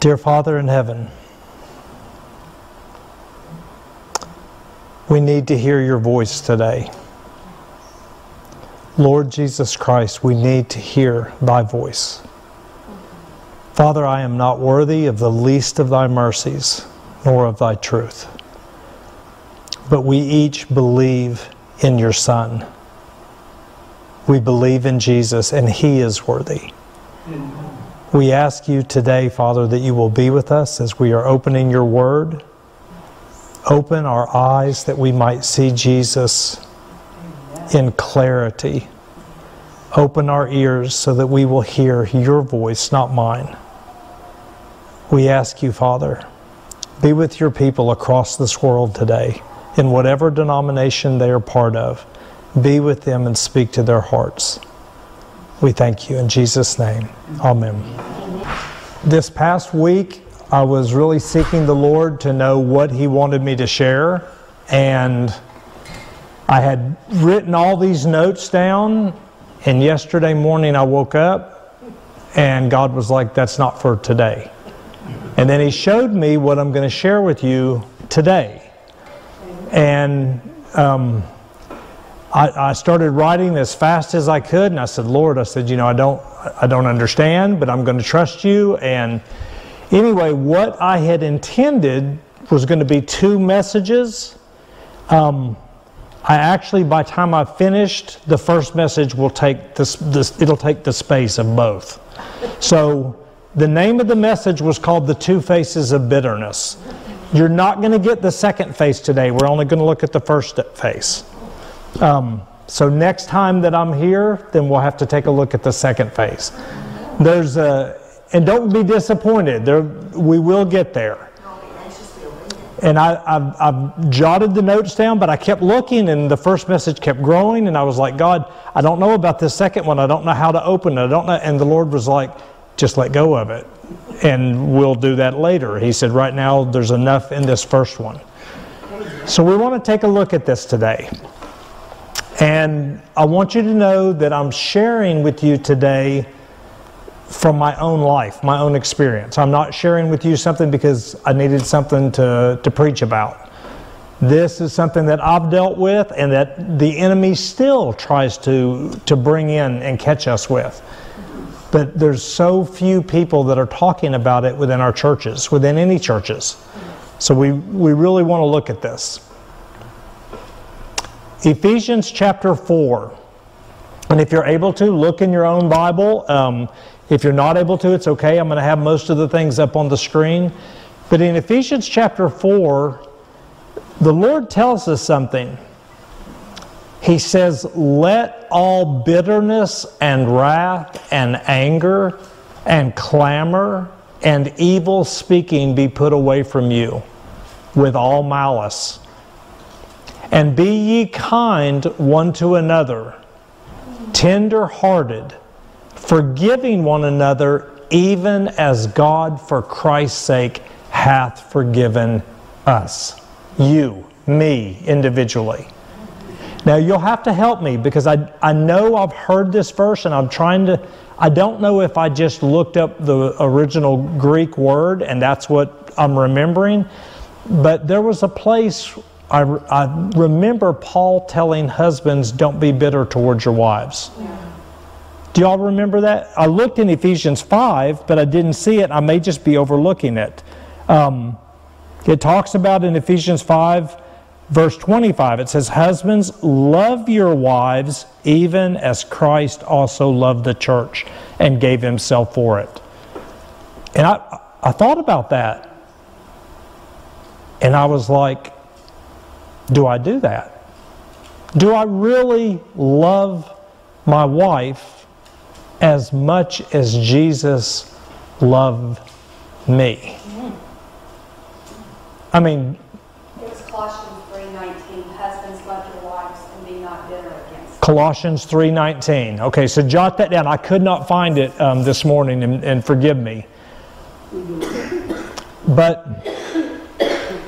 Dear Father in heaven, we need to hear your voice today. Lord Jesus Christ, we need to hear thy voice. Father, I am not worthy of the least of thy mercies, nor of thy truth. But we each believe in your Son. We believe in Jesus, and he is worthy. We ask you today, Father, that you will be with us as we are opening your word. Open our eyes that we might see Jesus in clarity. Open our ears so that we will hear your voice, not mine. We ask you, Father, be with your people across this world today, in whatever denomination they are part of. Be with them and speak to their hearts. We thank you in Jesus' name. Amen. This past week, I was really seeking the Lord to know what He wanted me to share. And I had written all these notes down. And yesterday morning, I woke up and God was like, That's not for today. And then He showed me what I'm going to share with you today. And um, I, I, started writing as fast as I could, and I said, "Lord, I said, you know, I don't, I don't understand, but I'm going to trust you." And anyway, what I had intended was going to be two messages. Um, I actually, by the time I finished, the first message will take this, this, it'll take the space of both. So the name of the message was called "The Two Faces of Bitterness." You're not going to get the second face today. We're only going to look at the first face. Um, so next time that I'm here, then we'll have to take a look at the second phase. There's a, and don't be disappointed. There, we will get there. And I, I've, I've jotted the notes down, but I kept looking, and the first message kept growing, and I was like, God, I don't know about this second one. I don't know how to open it. I don't know. And the Lord was like, just let go of it, and we'll do that later. He said, right now, there's enough in this first one. So we want to take a look at this today. And I want you to know that I'm sharing with you today from my own life, my own experience. I'm not sharing with you something because I needed something to, to preach about. This is something that I've dealt with and that the enemy still tries to, to bring in and catch us with. But there's so few people that are talking about it within our churches, within any churches. So we, we really want to look at this. Ephesians chapter 4. And if you're able to, look in your own Bible. Um, if you're not able to, it's okay. I'm going to have most of the things up on the screen. But in Ephesians chapter 4, the Lord tells us something. He says, Let all bitterness and wrath and anger and clamor and evil speaking be put away from you with all malice. And be ye kind one to another, tender hearted, forgiving one another, even as God for Christ's sake hath forgiven us. You, me, individually. Now you'll have to help me because I, I know I've heard this verse and I'm trying to, I don't know if I just looked up the original Greek word and that's what I'm remembering, but there was a place I, I remember Paul telling husbands, don't be bitter towards your wives. Yeah. Do y'all remember that? I looked in Ephesians 5, but I didn't see it. I may just be overlooking it. Um, it talks about in Ephesians 5, verse 25, it says, Husbands, love your wives even as Christ also loved the church and gave himself for it. And I, I thought about that. And I was like, do I do that? Do I really love my wife as much as Jesus loved me? I mean, it was Colossians 3:19. Husbands, love your wives and be not bitter against. Colossians 3:19. Okay, so jot that down. I could not find it um, this morning, and, and forgive me. But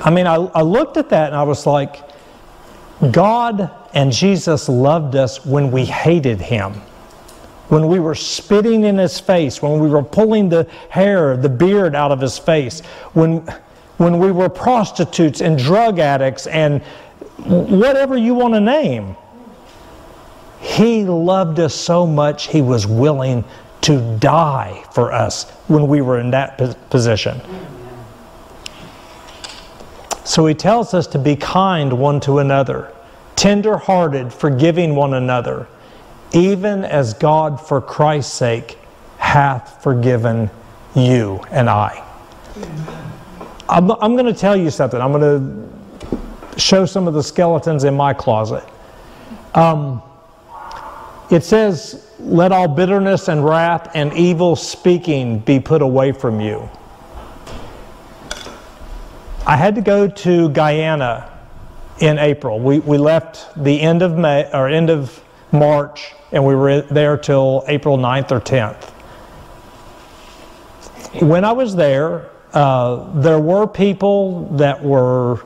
I mean, I, I looked at that and I was like, God and Jesus loved us when we hated Him. when we were spitting in his face, when we were pulling the hair, the beard out of his face, when, when we were prostitutes and drug addicts and whatever you want to name. He loved us so much, he was willing to die for us when we were in that position. So he tells us to be kind one to another, tender hearted, forgiving one another, even as God, for Christ's sake, hath forgiven you and I. I'm, I'm going to tell you something. I'm going to show some of the skeletons in my closet. Um, it says, Let all bitterness and wrath and evil speaking be put away from you. I had to go to Guyana in April. We, we left the end of May or end of March and we were there till April 9th or 10th. When I was there, uh, there were people that were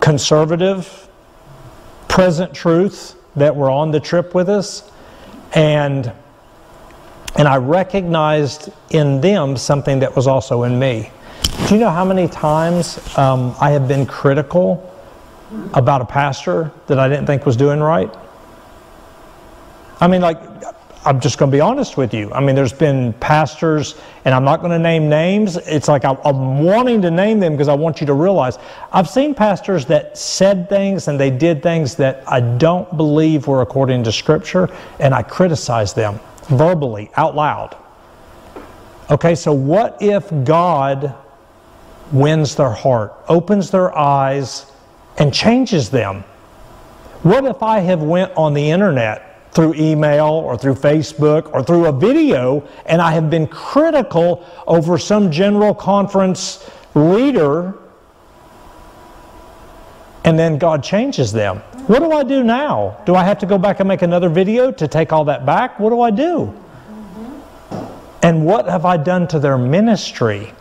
conservative, present truth, that were on the trip with us, and and I recognized in them something that was also in me. Do you know how many times um, I have been critical about a pastor that I didn't think was doing right? I mean, like, I'm just going to be honest with you. I mean, there's been pastors, and I'm not going to name names. It's like I'm, I'm wanting to name them because I want you to realize I've seen pastors that said things and they did things that I don't believe were according to Scripture, and I criticize them verbally, out loud. Okay, so what if God wins their heart, opens their eyes, and changes them? What if I have went on the internet through email or through Facebook or through a video, and I have been critical over some general conference leader, and then God changes them. What do I do now? Do I have to go back and make another video to take all that back? What do I do? And what have I done to their ministry?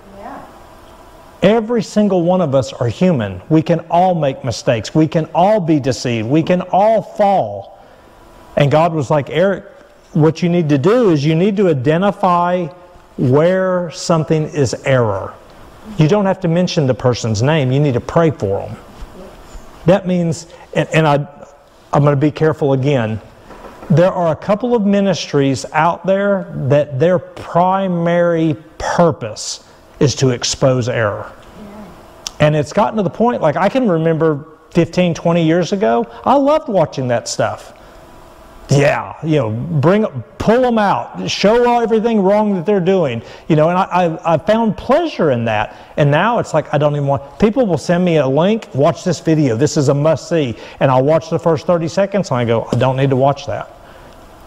Every single one of us are human. We can all make mistakes. We can all be deceived. We can all fall. And God was like, Eric, what you need to do is you need to identify where something is error. You don't have to mention the person's name, you need to pray for them. That means, and, and I, I'm going to be careful again. There are a couple of ministries out there that their primary purpose is to expose error. And it's gotten to the point, like I can remember 15, 20 years ago, I loved watching that stuff. Yeah, you know, bring, pull them out, show everything wrong that they're doing, you know, and I, I, I, found pleasure in that. And now it's like I don't even want, people will send me a link, watch this video, this is a must see, and I'll watch the first 30 seconds and I go, I don't need to watch that.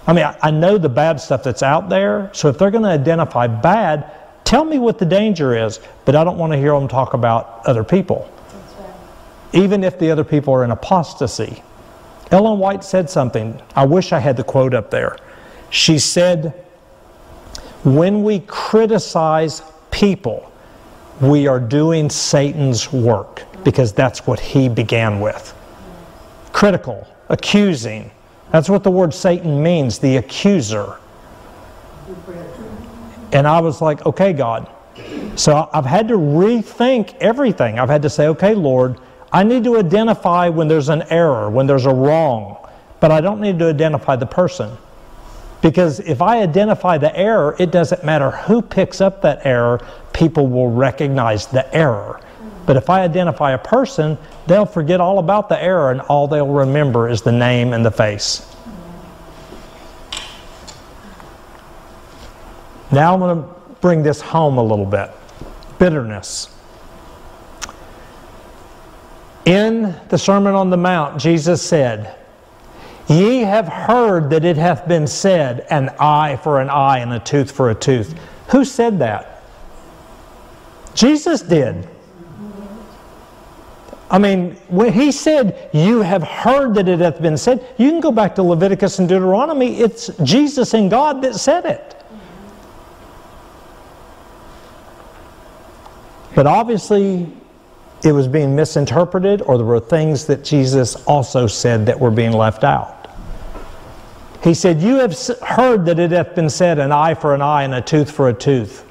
I mean, I, I know the bad stuff that's out there, so if they're going to identify bad, tell me what the danger is, but I don't want to hear them talk about other people. Even if the other people are in apostasy. Ellen White said something. I wish I had the quote up there. She said, When we criticize people, we are doing Satan's work because that's what he began with. Critical, accusing. That's what the word Satan means, the accuser. And I was like, okay, God. So I've had to rethink everything. I've had to say, okay, Lord, I need to identify when there's an error, when there's a wrong, but I don't need to identify the person. Because if I identify the error, it doesn't matter who picks up that error, people will recognize the error. But if I identify a person, they'll forget all about the error and all they'll remember is the name and the face. Now I'm going to bring this home a little bit bitterness. In the Sermon on the Mount, Jesus said, Ye have heard that it hath been said, an eye for an eye and a tooth for a tooth. Who said that? Jesus did. I mean, when he said, You have heard that it hath been said, you can go back to Leviticus and Deuteronomy. It's Jesus and God that said it. But obviously, it was being misinterpreted or there were things that Jesus also said that were being left out. He said, You have heard that it hath been said, an eye for an eye and a tooth for a tooth.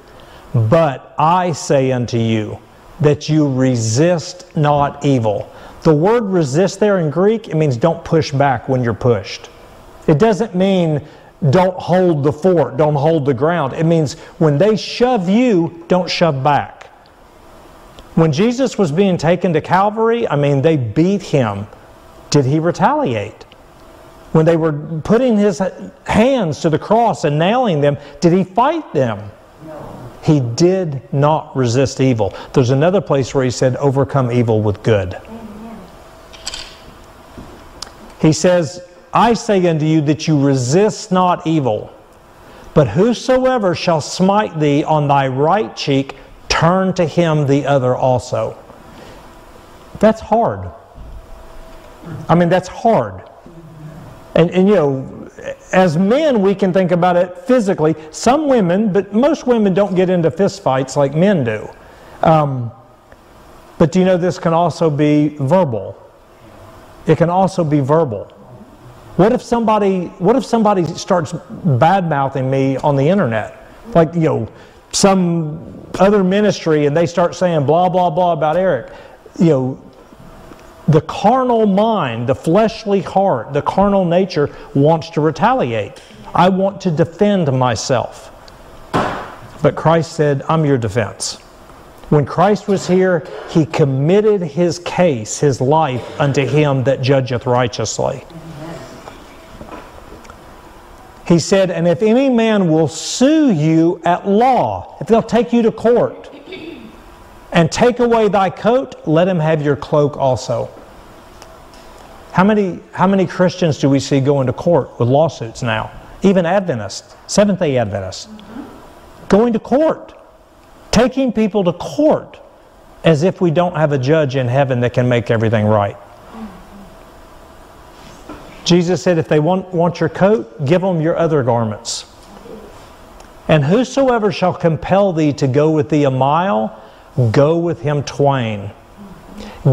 But I say unto you that you resist not evil. The word resist there in Greek, it means don't push back when you're pushed. It doesn't mean don't hold the fort, don't hold the ground. It means when they shove you, don't shove back. When Jesus was being taken to Calvary, I mean, they beat him. Did he retaliate? When they were putting his hands to the cross and nailing them, did he fight them? No. He did not resist evil. There's another place where he said, overcome evil with good. Amen. He says, I say unto you that you resist not evil, but whosoever shall smite thee on thy right cheek, turn to him the other also. That's hard. I mean, that's hard. And, and you know, as men, we can think about it physically. Some women, but most women don't get into fistfights like men do. Um, but do you know this can also be verbal? It can also be verbal. What if somebody what if somebody starts bad mouthing me on the internet? Like, you know, some other ministry and they start saying blah blah blah about Eric. You know, the carnal mind, the fleshly heart, the carnal nature wants to retaliate. I want to defend myself. But Christ said, I'm your defense. When Christ was here, he committed his case, his life, unto him that judgeth righteously. He said, And if any man will sue you at law, if they'll take you to court and take away thy coat, let him have your cloak also. How many, how many Christians do we see going to court with lawsuits now? Even Adventists, Seventh day Adventists, going to court, taking people to court as if we don't have a judge in heaven that can make everything right. Jesus said, If they want, want your coat, give them your other garments. And whosoever shall compel thee to go with thee a mile, go with him twain.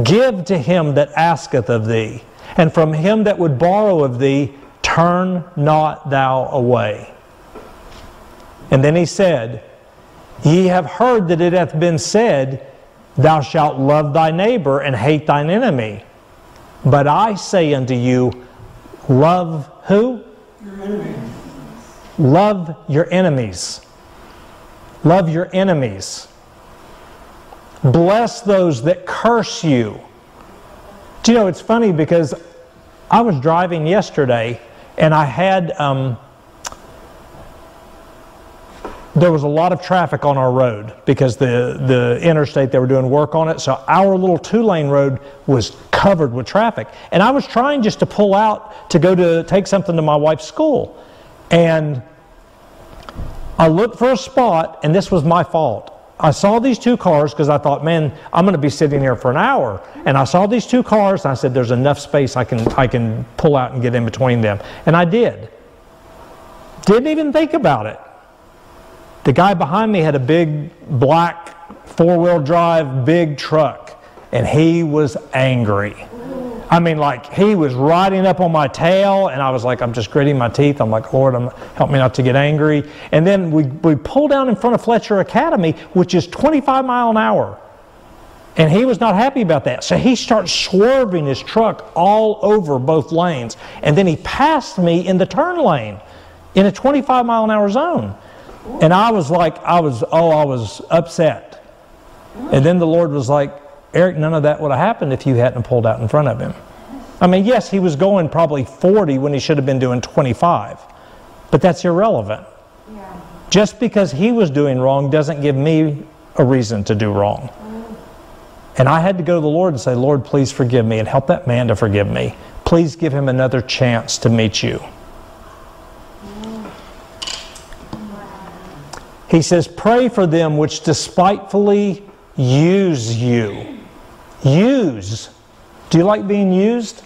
Give to him that asketh of thee, and from him that would borrow of thee, turn not thou away. And then he said, Ye have heard that it hath been said, Thou shalt love thy neighbor and hate thine enemy. But I say unto you, Love who? Your enemies. Love your enemies. Love your enemies. Bless those that curse you. Do you know, it's funny because I was driving yesterday and I had um, there was a lot of traffic on our road because the, the interstate, they were doing work on it. So our little two lane road was covered with traffic. And I was trying just to pull out to go to take something to my wife's school. And I looked for a spot, and this was my fault. I saw these two cars because I thought, man, I'm going to be sitting here for an hour. And I saw these two cars, and I said, there's enough space I can, I can pull out and get in between them. And I did. Didn't even think about it. The guy behind me had a big black four wheel drive big truck, and he was angry. I mean, like he was riding up on my tail, and I was like, I'm just gritting my teeth. I'm like, Lord, I'm, help me not to get angry. And then we, we pull down in front of Fletcher Academy, which is 25 mile an hour. And he was not happy about that. So he starts swerving his truck all over both lanes. And then he passed me in the turn lane in a 25 mile an hour zone. And I was like, I was, oh, I was upset. And then the Lord was like, Eric, none of that would have happened if you hadn't pulled out in front of him. I mean, yes, he was going probably 40 when he should have been doing 25, but that's irrelevant. Yeah. Just because he was doing wrong doesn't give me a reason to do wrong. And I had to go to the Lord and say, Lord, please forgive me and help that man to forgive me. Please give him another chance to meet you. He says, Pray for them which despitefully use you. Use. Do you like being used?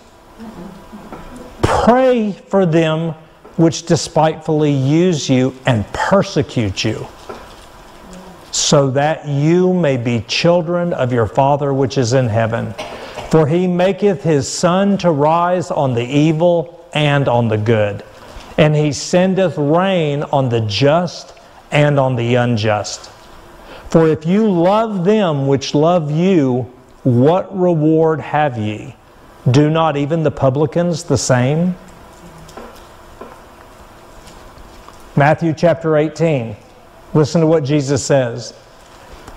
Pray for them which despitefully use you and persecute you, so that you may be children of your Father which is in heaven. For he maketh his sun to rise on the evil and on the good and he sendeth rain on the just and on the unjust. For if you love them which love you, what reward have ye? Do not even the publicans the same? Matthew chapter 18. Listen to what Jesus says.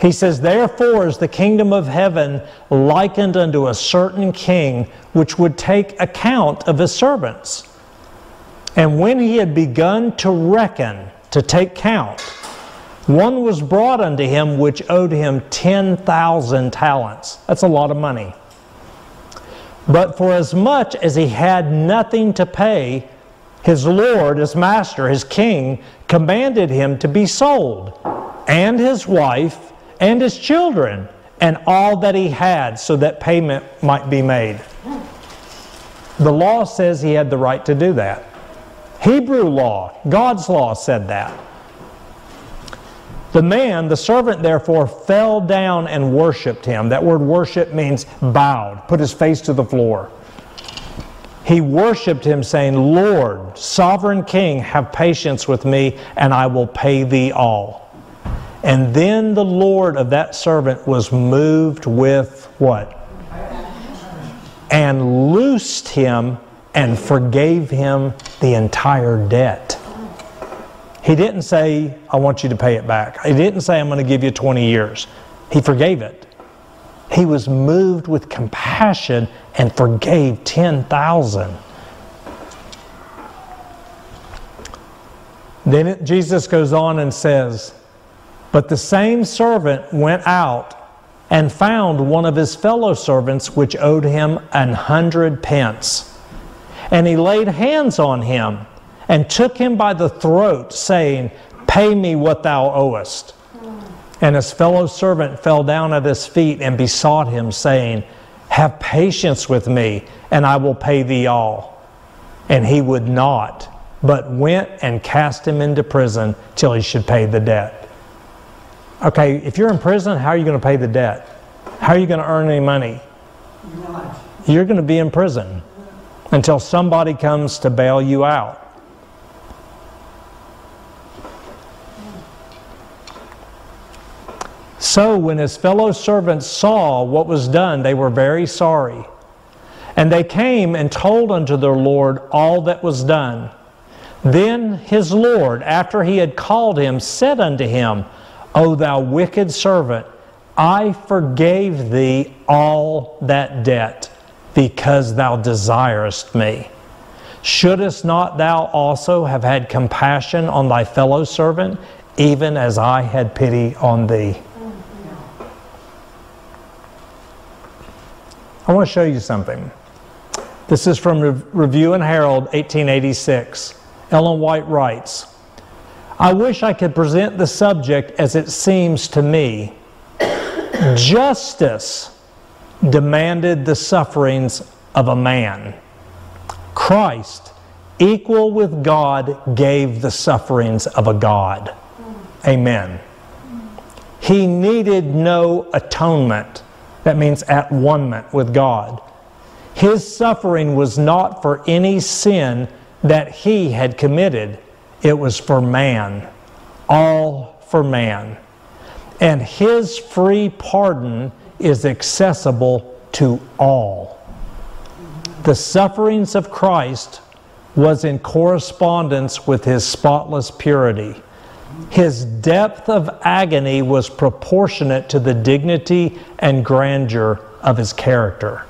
He says, Therefore is the kingdom of heaven likened unto a certain king which would take account of his servants. And when he had begun to reckon, to take count, one was brought unto him which owed him 10,000 talents. That's a lot of money. But for as much as he had nothing to pay, his Lord, his master, his king, commanded him to be sold, and his wife, and his children, and all that he had, so that payment might be made. The law says he had the right to do that. Hebrew law, God's law said that. The man, the servant, therefore, fell down and worshiped him. That word worship means bowed, put his face to the floor. He worshiped him, saying, Lord, sovereign king, have patience with me, and I will pay thee all. And then the Lord of that servant was moved with what? And loosed him and forgave him the entire debt. He didn't say, I want you to pay it back. He didn't say, I'm going to give you 20 years. He forgave it. He was moved with compassion and forgave 10,000. Then it, Jesus goes on and says, But the same servant went out and found one of his fellow servants which owed him an hundred pence. And he laid hands on him and took him by the throat, saying, Pay me what thou owest. And his fellow servant fell down at his feet and besought him, saying, Have patience with me, and I will pay thee all. And he would not, but went and cast him into prison till he should pay the debt. Okay, if you're in prison, how are you going to pay the debt? How are you going to earn any money? You're going to be in prison until somebody comes to bail you out. So when his fellow servants saw what was done, they were very sorry. And they came and told unto their Lord all that was done. Then his Lord, after he had called him, said unto him, O thou wicked servant, I forgave thee all that debt, because thou desirest me. Shouldest not thou also have had compassion on thy fellow servant, even as I had pity on thee? I want to show you something. This is from Re- Review and Herald, 1886. Ellen White writes I wish I could present the subject as it seems to me. Justice demanded the sufferings of a man. Christ, equal with God, gave the sufferings of a God. Amen. He needed no atonement. That means at one with God. His suffering was not for any sin that he had committed, it was for man, all for man. And his free pardon is accessible to all. The sufferings of Christ was in correspondence with his spotless purity. His depth of agony was proportionate to the dignity and grandeur of his character.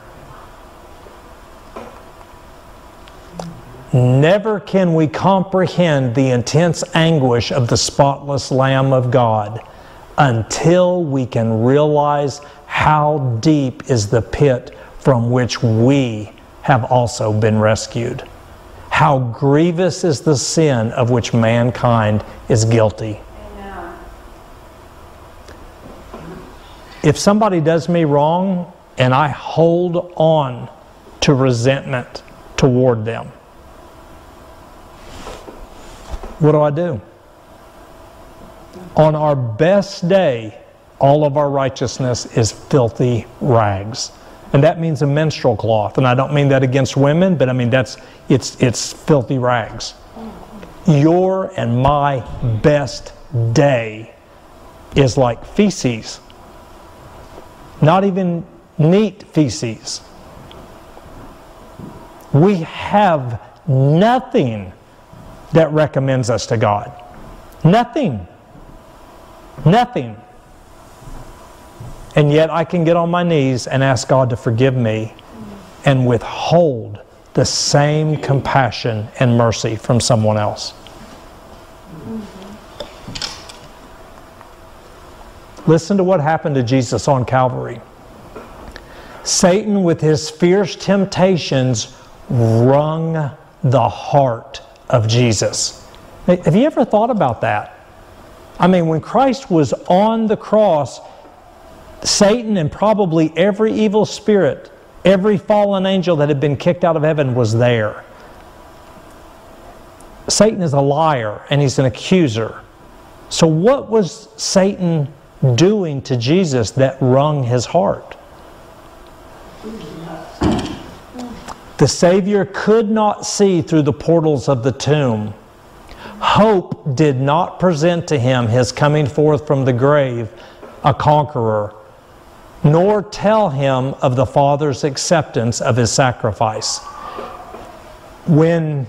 Never can we comprehend the intense anguish of the spotless Lamb of God until we can realize how deep is the pit from which we have also been rescued. How grievous is the sin of which mankind is guilty. If somebody does me wrong and I hold on to resentment toward them, what do I do? On our best day, all of our righteousness is filthy rags. And that means a menstrual cloth. And I don't mean that against women, but I mean that's it's it's filthy rags. Your and my best day is like feces. Not even neat feces. We have nothing that recommends us to God. Nothing. Nothing. And yet I can get on my knees and ask God to forgive me and withhold the same compassion and mercy from someone else. Listen to what happened to Jesus on Calvary. Satan, with his fierce temptations, wrung the heart of Jesus. Have you ever thought about that? I mean, when Christ was on the cross, Satan and probably every evil spirit, every fallen angel that had been kicked out of heaven was there. Satan is a liar and he's an accuser. So, what was Satan doing to Jesus that wrung his heart? The Savior could not see through the portals of the tomb. Hope did not present to him his coming forth from the grave a conqueror, nor tell him of the Father's acceptance of his sacrifice. When,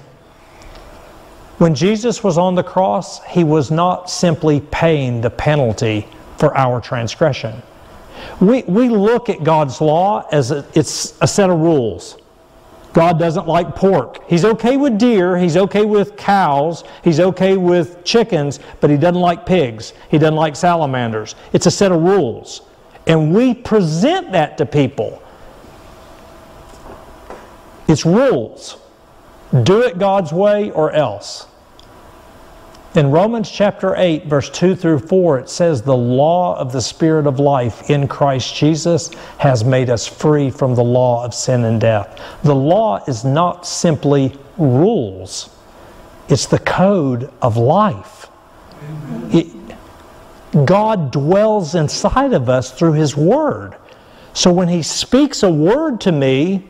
when Jesus was on the cross, he was not simply paying the penalty for our transgression. We, we look at God's law as a, it's a set of rules. God doesn't like pork. He's okay with deer, he's okay with cows, he's okay with chickens, but he doesn't like pigs. He doesn't like salamanders. It's a set of rules. And we present that to people. It's rules. Do it God's way or else. In Romans chapter 8, verse 2 through 4, it says, The law of the Spirit of life in Christ Jesus has made us free from the law of sin and death. The law is not simply rules, it's the code of life. It, God dwells inside of us through His Word. So when He speaks a word to me,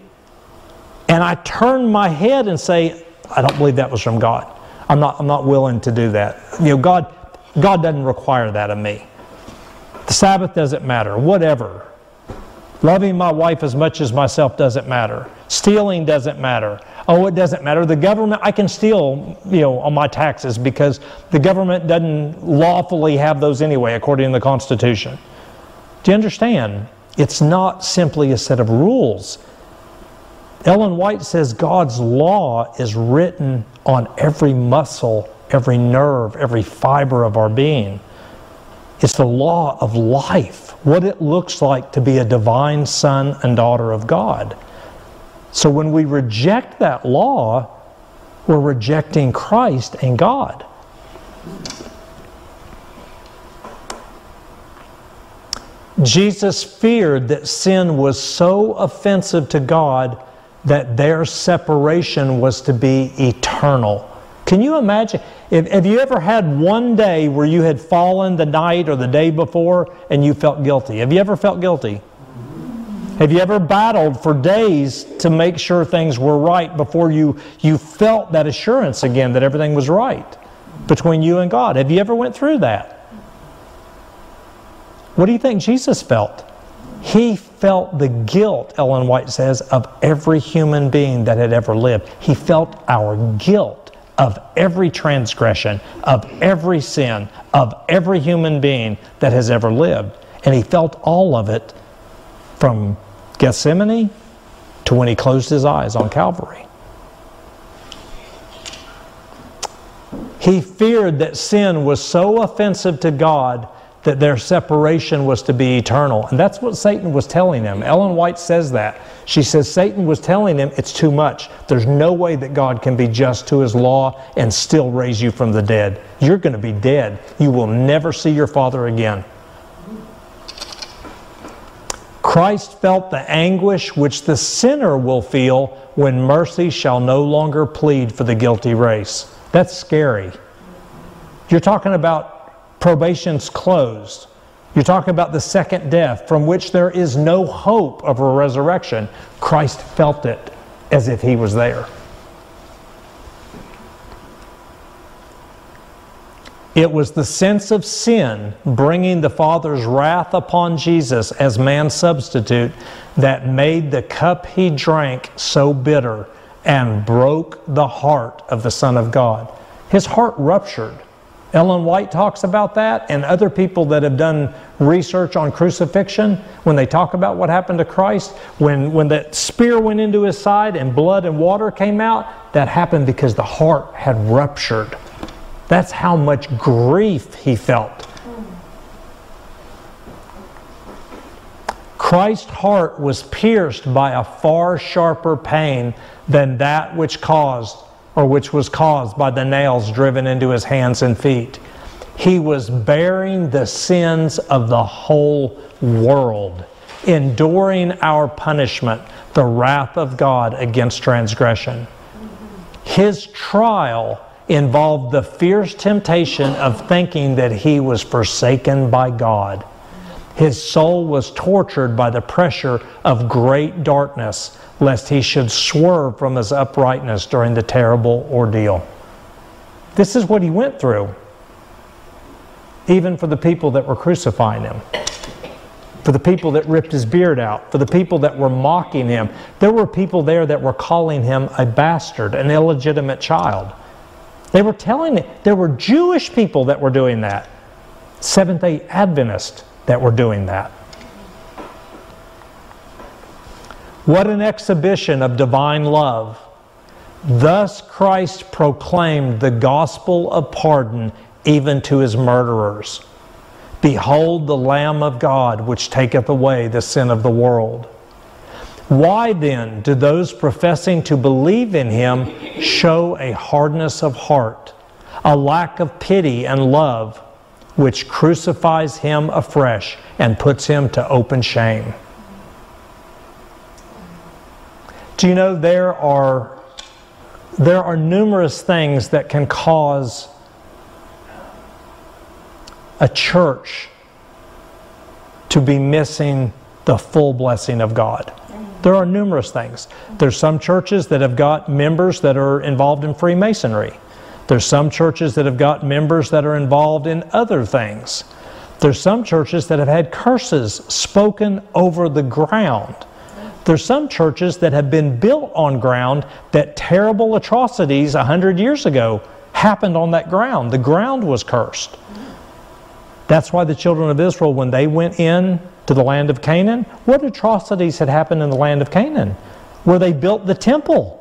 and I turn my head and say, I don't believe that was from God. I'm not, I'm not willing to do that. You know, God, God doesn't require that of me. The Sabbath doesn't matter, whatever. Loving my wife as much as myself doesn't matter. Stealing doesn't matter. Oh, it doesn't matter. The government, I can steal, you know, on my taxes because the government doesn't lawfully have those anyway, according to the Constitution. Do you understand? It's not simply a set of rules. Ellen White says God's law is written on every muscle, every nerve, every fiber of our being. It's the law of life, what it looks like to be a divine son and daughter of God. So when we reject that law, we're rejecting Christ and God. Jesus feared that sin was so offensive to God that their separation was to be eternal. Can you imagine? If, have you ever had one day where you had fallen the night or the day before and you felt guilty? Have you ever felt guilty? Have you ever battled for days to make sure things were right before you, you felt that assurance again that everything was right between you and God? Have you ever went through that? What do you think Jesus felt? He felt the guilt, Ellen White says, of every human being that had ever lived. He felt our guilt of every transgression, of every sin, of every human being that has ever lived. And he felt all of it from Gethsemane to when he closed his eyes on Calvary. He feared that sin was so offensive to God that their separation was to be eternal. And that's what Satan was telling them. Ellen White says that. She says Satan was telling them it's too much. There's no way that God can be just to his law and still raise you from the dead. You're going to be dead. You will never see your Father again. Christ felt the anguish which the sinner will feel when mercy shall no longer plead for the guilty race. That's scary. You're talking about probation's closed. You're talking about the second death from which there is no hope of a resurrection. Christ felt it as if he was there. It was the sense of sin bringing the Father's wrath upon Jesus as man's substitute that made the cup he drank so bitter and broke the heart of the Son of God. His heart ruptured. Ellen White talks about that, and other people that have done research on crucifixion, when they talk about what happened to Christ, when, when that spear went into his side and blood and water came out, that happened because the heart had ruptured. That's how much grief he felt. Christ's heart was pierced by a far sharper pain than that which caused or which was caused by the nails driven into his hands and feet. He was bearing the sins of the whole world, enduring our punishment, the wrath of God against transgression. His trial involved the fierce temptation of thinking that he was forsaken by God. His soul was tortured by the pressure of great darkness, lest he should swerve from his uprightness during the terrible ordeal. This is what he went through, even for the people that were crucifying him, for the people that ripped his beard out, for the people that were mocking him. There were people there that were calling him a bastard, an illegitimate child. They were telling me there were Jewish people that were doing that, Seventh day Adventists that were doing that. What an exhibition of divine love. Thus Christ proclaimed the gospel of pardon even to his murderers. Behold the Lamb of God, which taketh away the sin of the world. Why then do those professing to believe in him show a hardness of heart, a lack of pity and love, which crucifies him afresh and puts him to open shame? Do you know there are, there are numerous things that can cause a church to be missing the full blessing of God? There are numerous things. There's some churches that have got members that are involved in Freemasonry. There's some churches that have got members that are involved in other things. There's some churches that have had curses spoken over the ground. There's some churches that have been built on ground that terrible atrocities 100 years ago happened on that ground. The ground was cursed. That's why the children of Israel, when they went in to the land of Canaan, what atrocities had happened in the land of Canaan? Where they built the temple.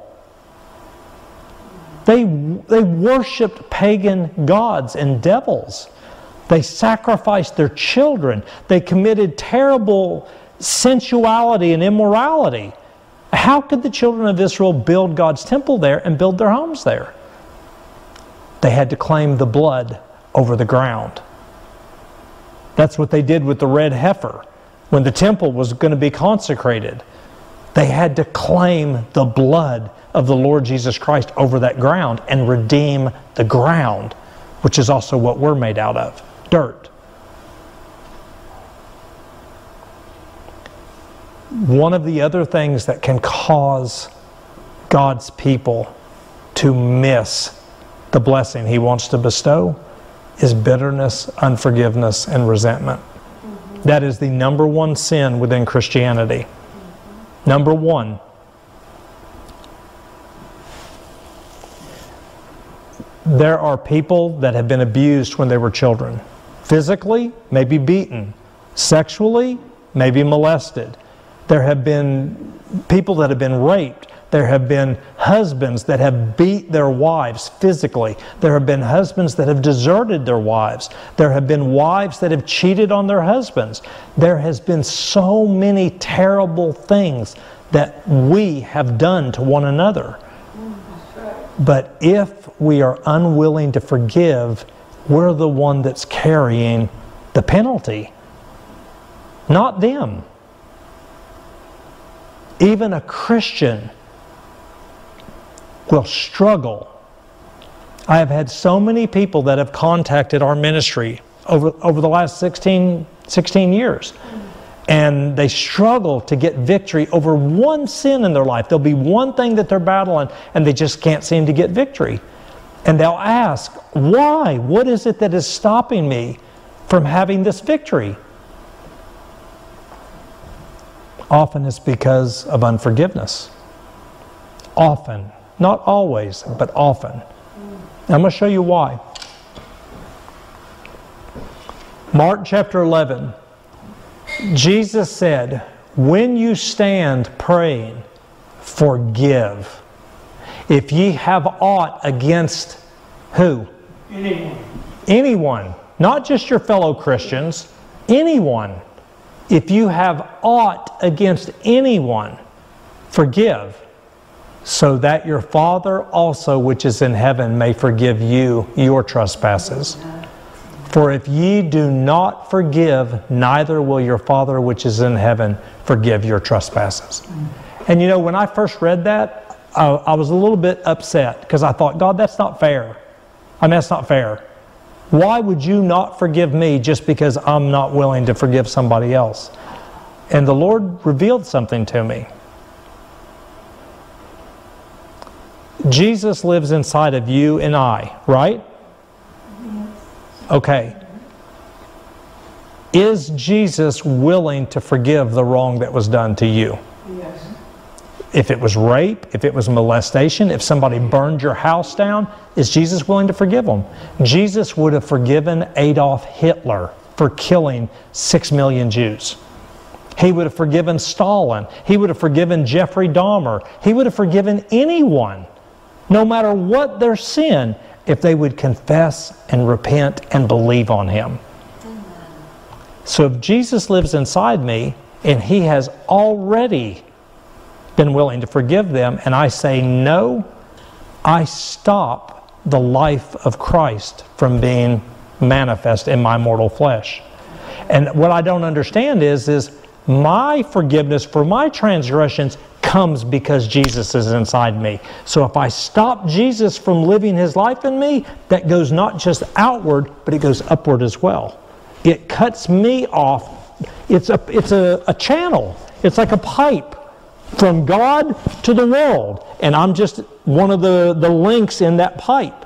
They, they worshiped pagan gods and devils. They sacrificed their children. They committed terrible sensuality and immorality. How could the children of Israel build God's temple there and build their homes there? They had to claim the blood over the ground. That's what they did with the red heifer when the temple was going to be consecrated, they had to claim the blood of the Lord Jesus Christ over that ground and redeem the ground, which is also what we're made out of dirt. One of the other things that can cause God's people to miss the blessing He wants to bestow is bitterness, unforgiveness, and resentment. Mm-hmm. That is the number one sin within Christianity. Number one. There are people that have been abused when they were children. Physically, maybe beaten. Sexually, maybe molested. There have been people that have been raped. There have been husbands that have beat their wives physically. There have been husbands that have deserted their wives. There have been wives that have cheated on their husbands. There has been so many terrible things that we have done to one another. But if we are unwilling to forgive, we're the one that's carrying the penalty, not them. Even a Christian will struggle. I have had so many people that have contacted our ministry over, over the last 16, 16 years. And they struggle to get victory over one sin in their life. There'll be one thing that they're battling, and they just can't seem to get victory. And they'll ask, why? What is it that is stopping me from having this victory? Often it's because of unforgiveness. Often. Not always, but often. I'm going to show you why. Mark chapter 11. Jesus said, When you stand praying, forgive. If ye have aught against who? Anyone. Anyone, not just your fellow Christians, anyone. If you have aught against anyone, forgive, so that your Father also, which is in heaven, may forgive you your trespasses. For if ye do not forgive, neither will your Father which is in heaven forgive your trespasses. And you know, when I first read that, I, I was a little bit upset because I thought, God, that's not fair. I mean, that's not fair. Why would you not forgive me just because I'm not willing to forgive somebody else? And the Lord revealed something to me. Jesus lives inside of you and I, right? Okay. Is Jesus willing to forgive the wrong that was done to you? Yes. If it was rape, if it was molestation, if somebody burned your house down, is Jesus willing to forgive them? Jesus would have forgiven Adolf Hitler for killing six million Jews. He would have forgiven Stalin. He would have forgiven Jeffrey Dahmer. He would have forgiven anyone, no matter what their sin, if they would confess and repent and believe on Him. So if Jesus lives inside me and He has already been willing to forgive them, and I say no, I stop the life of Christ from being manifest in my mortal flesh. And what I don't understand is, is my forgiveness for my transgressions comes because Jesus is inside me. So if I stop Jesus from living his life in me, that goes not just outward, but it goes upward as well. It cuts me off. It's a, it's a, a channel, it's like a pipe from God to the world. And I'm just one of the, the links in that pipe.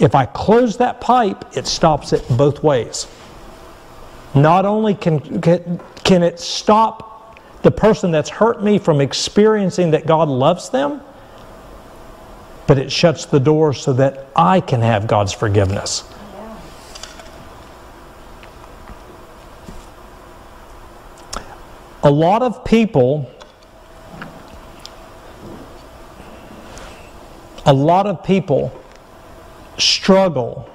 If I close that pipe, it stops it both ways. Not only can, can, can it stop the person that's hurt me from experiencing that God loves them, but it shuts the door so that I can have God's forgiveness. A lot of people, a lot of people struggle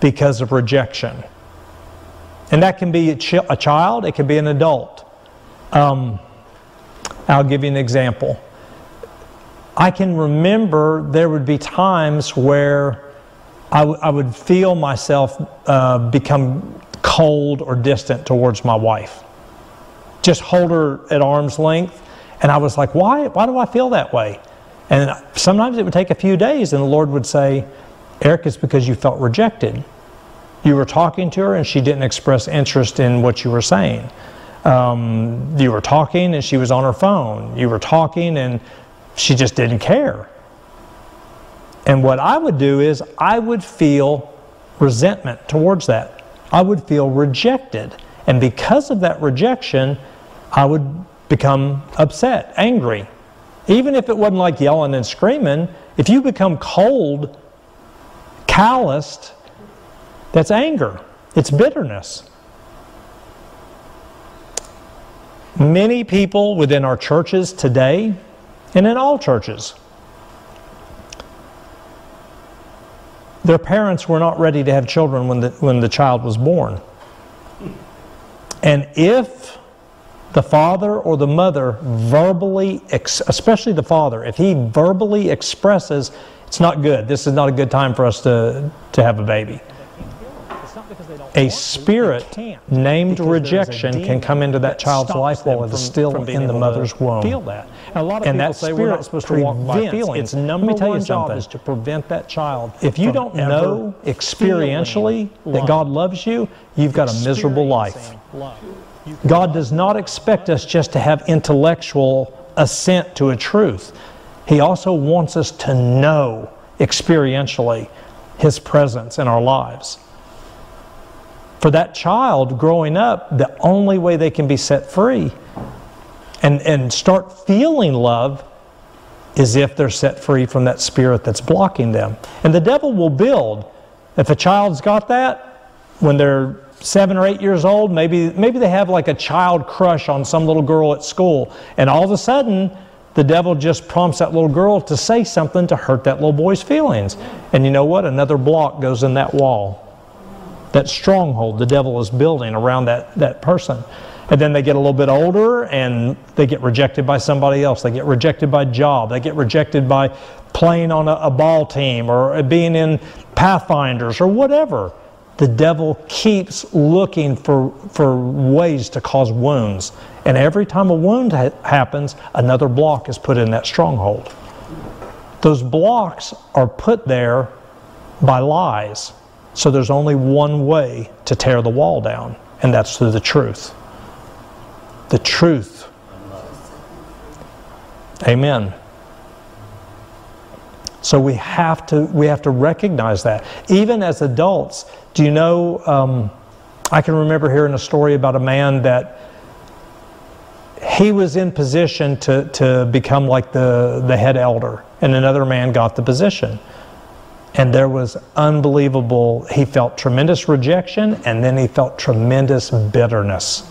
because of rejection. And that can be a, ch- a child, it can be an adult. Um, I'll give you an example. I can remember there would be times where I, would feel myself uh, become cold or distant towards my wife. Just hold her at arm's length. And I was like, why, why do I feel that way? And sometimes it would take a few days, and the Lord would say, Eric, it's because you felt rejected. You were talking to her and she didn't express interest in what you were saying. Um, you were talking and she was on her phone. You were talking and she just didn't care. And what I would do is I would feel resentment towards that. I would feel rejected. And because of that rejection, I would become upset, angry. Even if it wasn't like yelling and screaming, if you become cold, calloused, that's anger, it's bitterness. Many people within our churches today, and in all churches, their parents were not ready to have children when the, when the child was born. And if the father or the mother verbally, especially the father, if he verbally expresses, it's not good, this is not a good time for us to, to have a baby a spirit named rejection can come into that child's life while it is still in the mother's womb. Feel that. And, a lot of and that say we're not supposed to walk by feelings. Its number Let me tell you something. is to prevent that child. If you don't know experientially that God loves you, you've got a miserable life. God does not expect us just to have intellectual assent to a truth. He also wants us to know experientially His presence in our lives. For that child growing up, the only way they can be set free and, and start feeling love is if they're set free from that spirit that's blocking them. And the devil will build. If a child's got that, when they're seven or eight years old, maybe, maybe they have like a child crush on some little girl at school, and all of a sudden, the devil just prompts that little girl to say something to hurt that little boy's feelings. And you know what? Another block goes in that wall. That stronghold the devil is building around that, that person. And then they get a little bit older and they get rejected by somebody else. They get rejected by job. They get rejected by playing on a, a ball team or being in Pathfinders or whatever. The devil keeps looking for, for ways to cause wounds. And every time a wound ha- happens, another block is put in that stronghold. Those blocks are put there by lies. So there's only one way to tear the wall down, and that's through the truth the truth. Amen. So we have to we have to recognize that. Even as adults, do you know? Um, I can remember hearing a story about a man that he was in position to, to become like the, the head elder, and another man got the position. And there was unbelievable, he felt tremendous rejection, and then he felt tremendous bitterness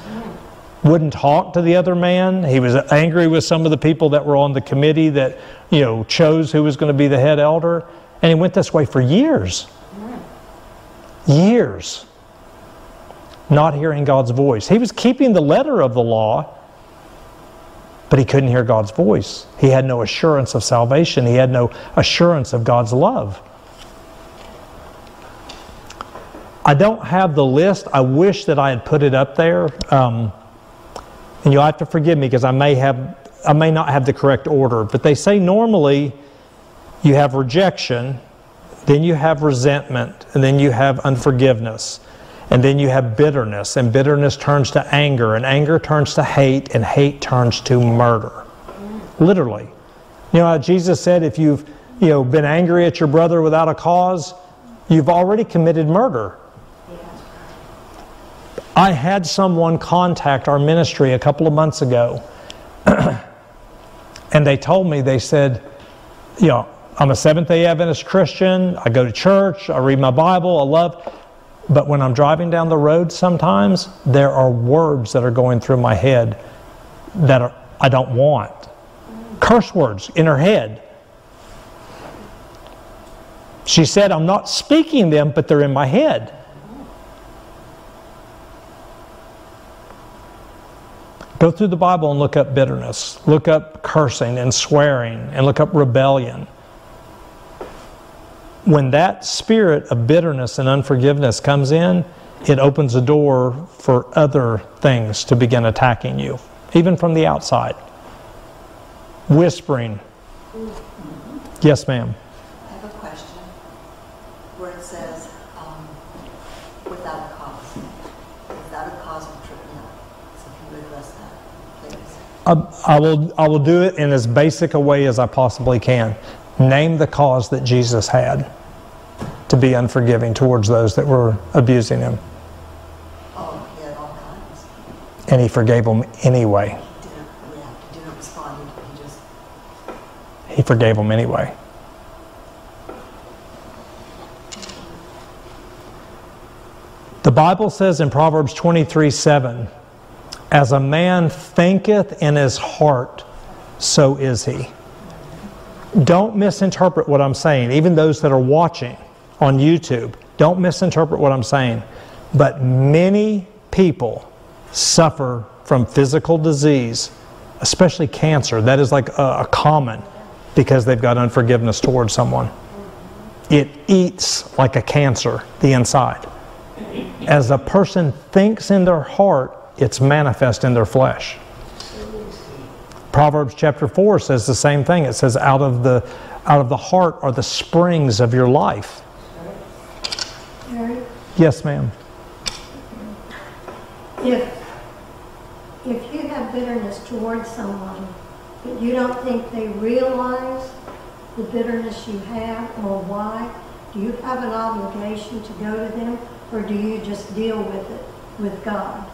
wouldn't talk to the other man. He was angry with some of the people that were on the committee that, you know, chose who was going to be the head elder. And he went this way for years. Years. Not hearing God's voice. He was keeping the letter of the law, but he couldn't hear God's voice. He had no assurance of salvation, he had no assurance of God's love. I don't have the list. I wish that I had put it up there. Um, and you'll have to forgive me because I may have I may not have the correct order, but they say normally you have rejection, then you have resentment, and then you have unforgiveness, and then you have bitterness, and bitterness turns to anger, and anger turns to hate, and hate turns to murder. Literally. You know, Jesus said if you've you know been angry at your brother without a cause, you've already committed murder. I had someone contact our ministry a couple of months ago, and they told me, they said, you know, I'm a Seventh day Adventist Christian, I go to church, I read my Bible, I love, but when I'm driving down the road sometimes, there are words that are going through my head that are, I don't want. Curse words in her head. She said, I'm not speaking them, but they're in my head. Go through the Bible and look up bitterness, look up cursing and swearing, and look up rebellion. When that spirit of bitterness and unforgiveness comes in, it opens a door for other things to begin attacking you, even from the outside. Whispering. Yes, ma'am. I, will, I will do it in as basic a way as I possibly can. Name the cause that Jesus had to be unforgiving towards those that were abusing him. And he forgave them anyway. He forgave them anyway. The Bible says in Proverbs 23 7, as a man thinketh in his heart, so is he. Don't misinterpret what I'm saying, even those that are watching on YouTube. Don't misinterpret what I'm saying. But many people suffer from physical disease, especially cancer. That is like a, a common because they've got unforgiveness towards someone. It eats like a cancer, the inside. As a person thinks in their heart, it's manifest in their flesh. Proverbs chapter 4 says the same thing. It says, out of the, out of the heart are the springs of your life. Yes, ma'am. If, if you have bitterness towards someone, but you don't think they realize the bitterness you have or why, do you have an obligation to go to them or do you just deal with it with God?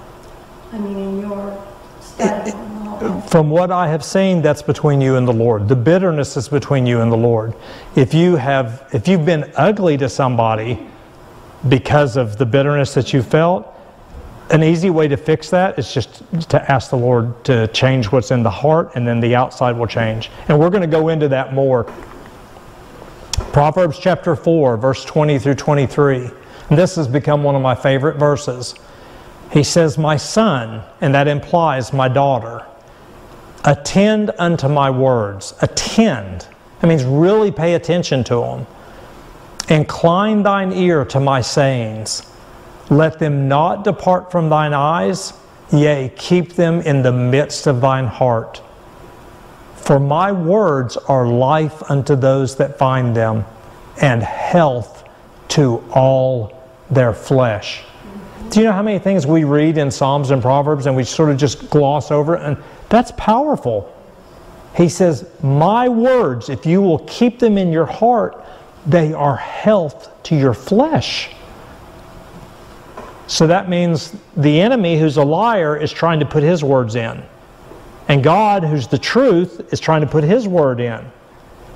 I mean, in your study on the law. From what I have seen, that's between you and the Lord. The bitterness is between you and the Lord. If you have, if you've been ugly to somebody because of the bitterness that you felt, an easy way to fix that is just to ask the Lord to change what's in the heart, and then the outside will change. And we're going to go into that more. Proverbs chapter 4, verse 20 through 23. And this has become one of my favorite verses. He says, My son, and that implies my daughter, attend unto my words. Attend. That means really pay attention to them. Incline thine ear to my sayings. Let them not depart from thine eyes, yea, keep them in the midst of thine heart. For my words are life unto those that find them, and health to all their flesh. Do you know how many things we read in Psalms and Proverbs and we sort of just gloss over? And that's powerful. He says, My words, if you will keep them in your heart, they are health to your flesh. So that means the enemy, who's a liar, is trying to put his words in. And God, who's the truth, is trying to put his word in.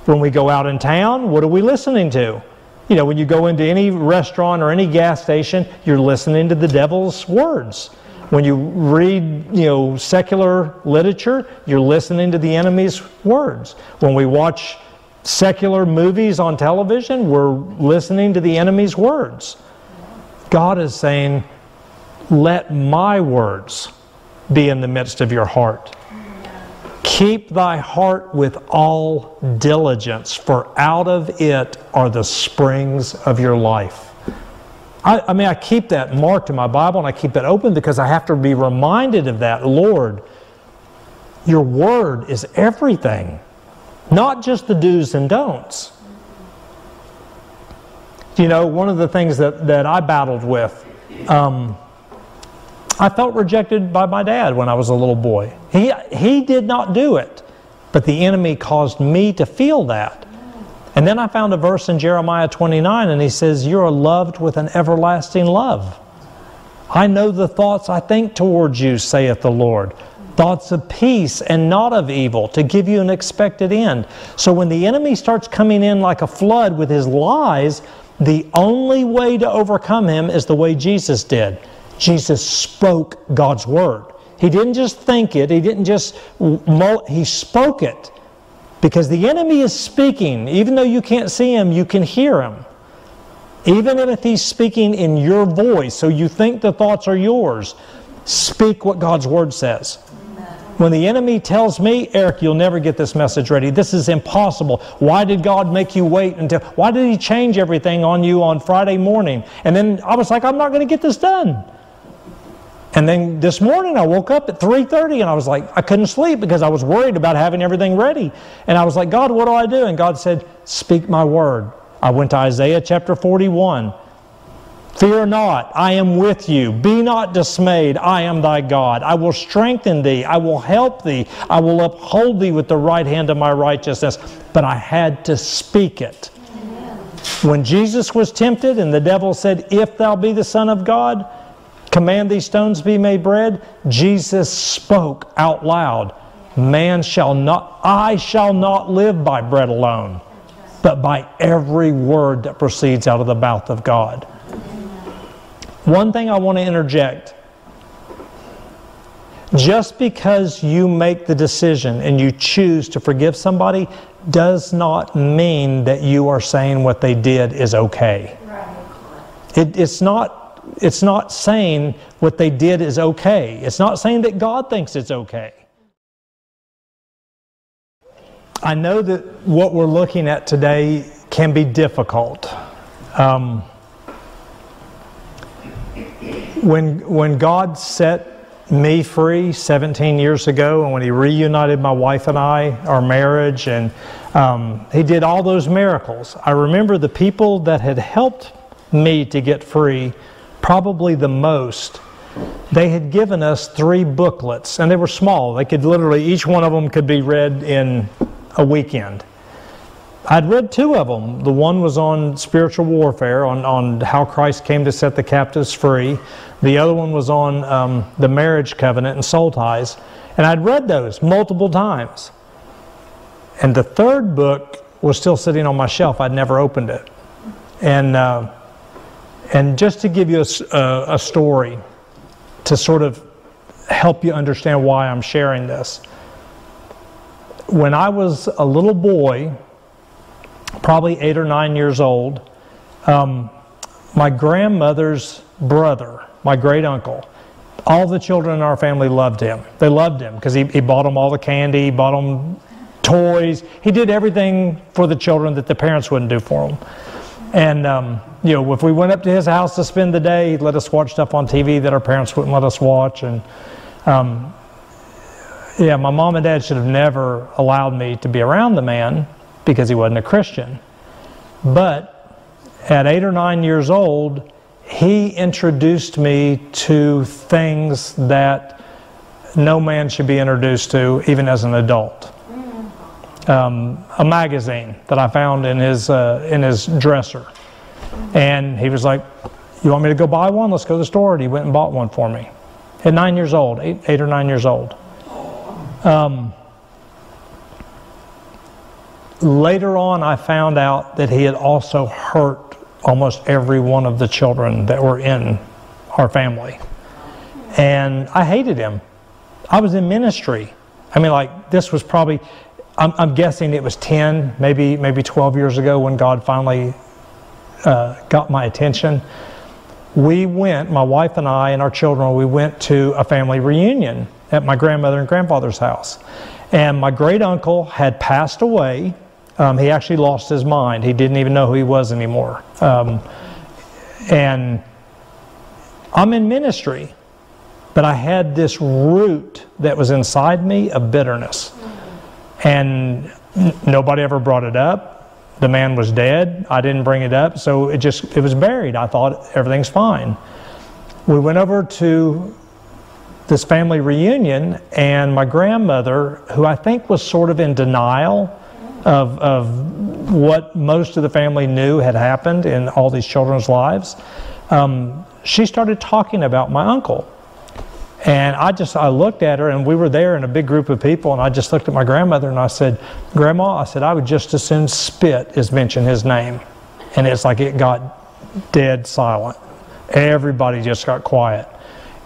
When we go out in town, what are we listening to? You know, when you go into any restaurant or any gas station, you're listening to the devil's words. When you read, you know, secular literature, you're listening to the enemy's words. When we watch secular movies on television, we're listening to the enemy's words. God is saying, let my words be in the midst of your heart. Keep thy heart with all diligence, for out of it are the springs of your life. I, I, mean, I keep that marked in my Bible and I keep that open because I have to be reminded of that. Lord, your word is everything, not just the do's and don'ts. You know, one of the things that, that I battled with, um, I felt rejected by my dad when I was a little boy. He, he did not do it, but the enemy caused me to feel that. And then I found a verse in Jeremiah 29, and he says, You are loved with an everlasting love. I know the thoughts I think towards you, saith the Lord. Thoughts of peace and not of evil, to give you an expected end. So when the enemy starts coming in like a flood with his lies, the only way to overcome him is the way Jesus did Jesus spoke God's word. He didn't just think it, he didn't just, he spoke it. Because the enemy is speaking. Even though you can't see him, you can hear him. Even if he's speaking in your voice, so you think the thoughts are yours, speak what God's word says. When the enemy tells me, Eric, you'll never get this message ready. This is impossible. Why did God make you wait until, why did He change everything on you on Friday morning? And then I was like, I'm not going to get this done. And then this morning I woke up at 3:30 and I was like I couldn't sleep because I was worried about having everything ready. And I was like, God, what do I do? And God said, "Speak my word." I went to Isaiah chapter 41. Fear not, I am with you. Be not dismayed, I am thy God. I will strengthen thee, I will help thee, I will uphold thee with the right hand of my righteousness. But I had to speak it. When Jesus was tempted and the devil said, If thou be the Son of God, command these stones be made bread, Jesus spoke out loud, Man shall not, I shall not live by bread alone, but by every word that proceeds out of the mouth of God. One thing I want to interject. Just because you make the decision and you choose to forgive somebody does not mean that you are saying what they did is okay. It, it's not it's not saying what they did is okay. It's not saying that God thinks it's okay. I know that what we're looking at today can be difficult. Um, when, when God set me free 17 years ago, and when He reunited my wife and I, our marriage, and um, He did all those miracles, I remember the people that had helped me to get free probably the most, they had given us three booklets, and they were small. They could literally, each one of them could be read in a weekend. I'd read two of them. The one was on spiritual warfare, on, on how Christ came to set the captives free. The other one was on um, the marriage covenant and soul ties. And I'd read those multiple times. And the third book was still sitting on my shelf. I'd never opened it. And, uh, and just to give you a story to sort of help you understand why I'm sharing this. When I was a little boy, probably eight or nine years old, um, my grandmother's brother, my great uncle, all the children in our family loved him. They loved him because he, he bought them all the candy, he bought them toys. He did everything for the children that the parents wouldn't do for them. And, um, you know, if we went up to his house to spend the day, he'd let us watch stuff on TV that our parents wouldn't let us watch. And, um, yeah, my mom and dad should have never allowed me to be around the man because he wasn't a Christian. But at eight or nine years old, he introduced me to things that no man should be introduced to, even as an adult. Um, a magazine that I found in his uh, in his dresser, and he was like, "You want me to go buy one? Let's go to the store." And he went and bought one for me. At nine years old, eight, eight or nine years old. Um, later on, I found out that he had also hurt almost every one of the children that were in our family. And I hated him. I was in ministry. I mean, like, this was probably, I'm, I'm guessing it was 10, maybe, maybe 12 years ago when God finally uh, got my attention. We went, my wife and I and our children, we went to a family reunion at my grandmother and grandfather's house. And my great uncle had passed away. Um, he actually lost his mind. He didn't even know who he was anymore. Um, and I'm in ministry, but I had this root that was inside me of bitterness. And nobody ever brought it up. The man was dead. I didn't bring it up, so it just it was buried. I thought everything's fine. We went over to this family reunion, and my grandmother, who I think was sort of in denial of, of what most of the family knew had happened in all these children's lives, um, she started talking about my uncle. And I just, I looked at her and we were there in a big group of people and I just looked at my grandmother and I said, Grandma, I said, I would just as soon spit as mention his name. And it's like it got dead silent. Everybody just got quiet.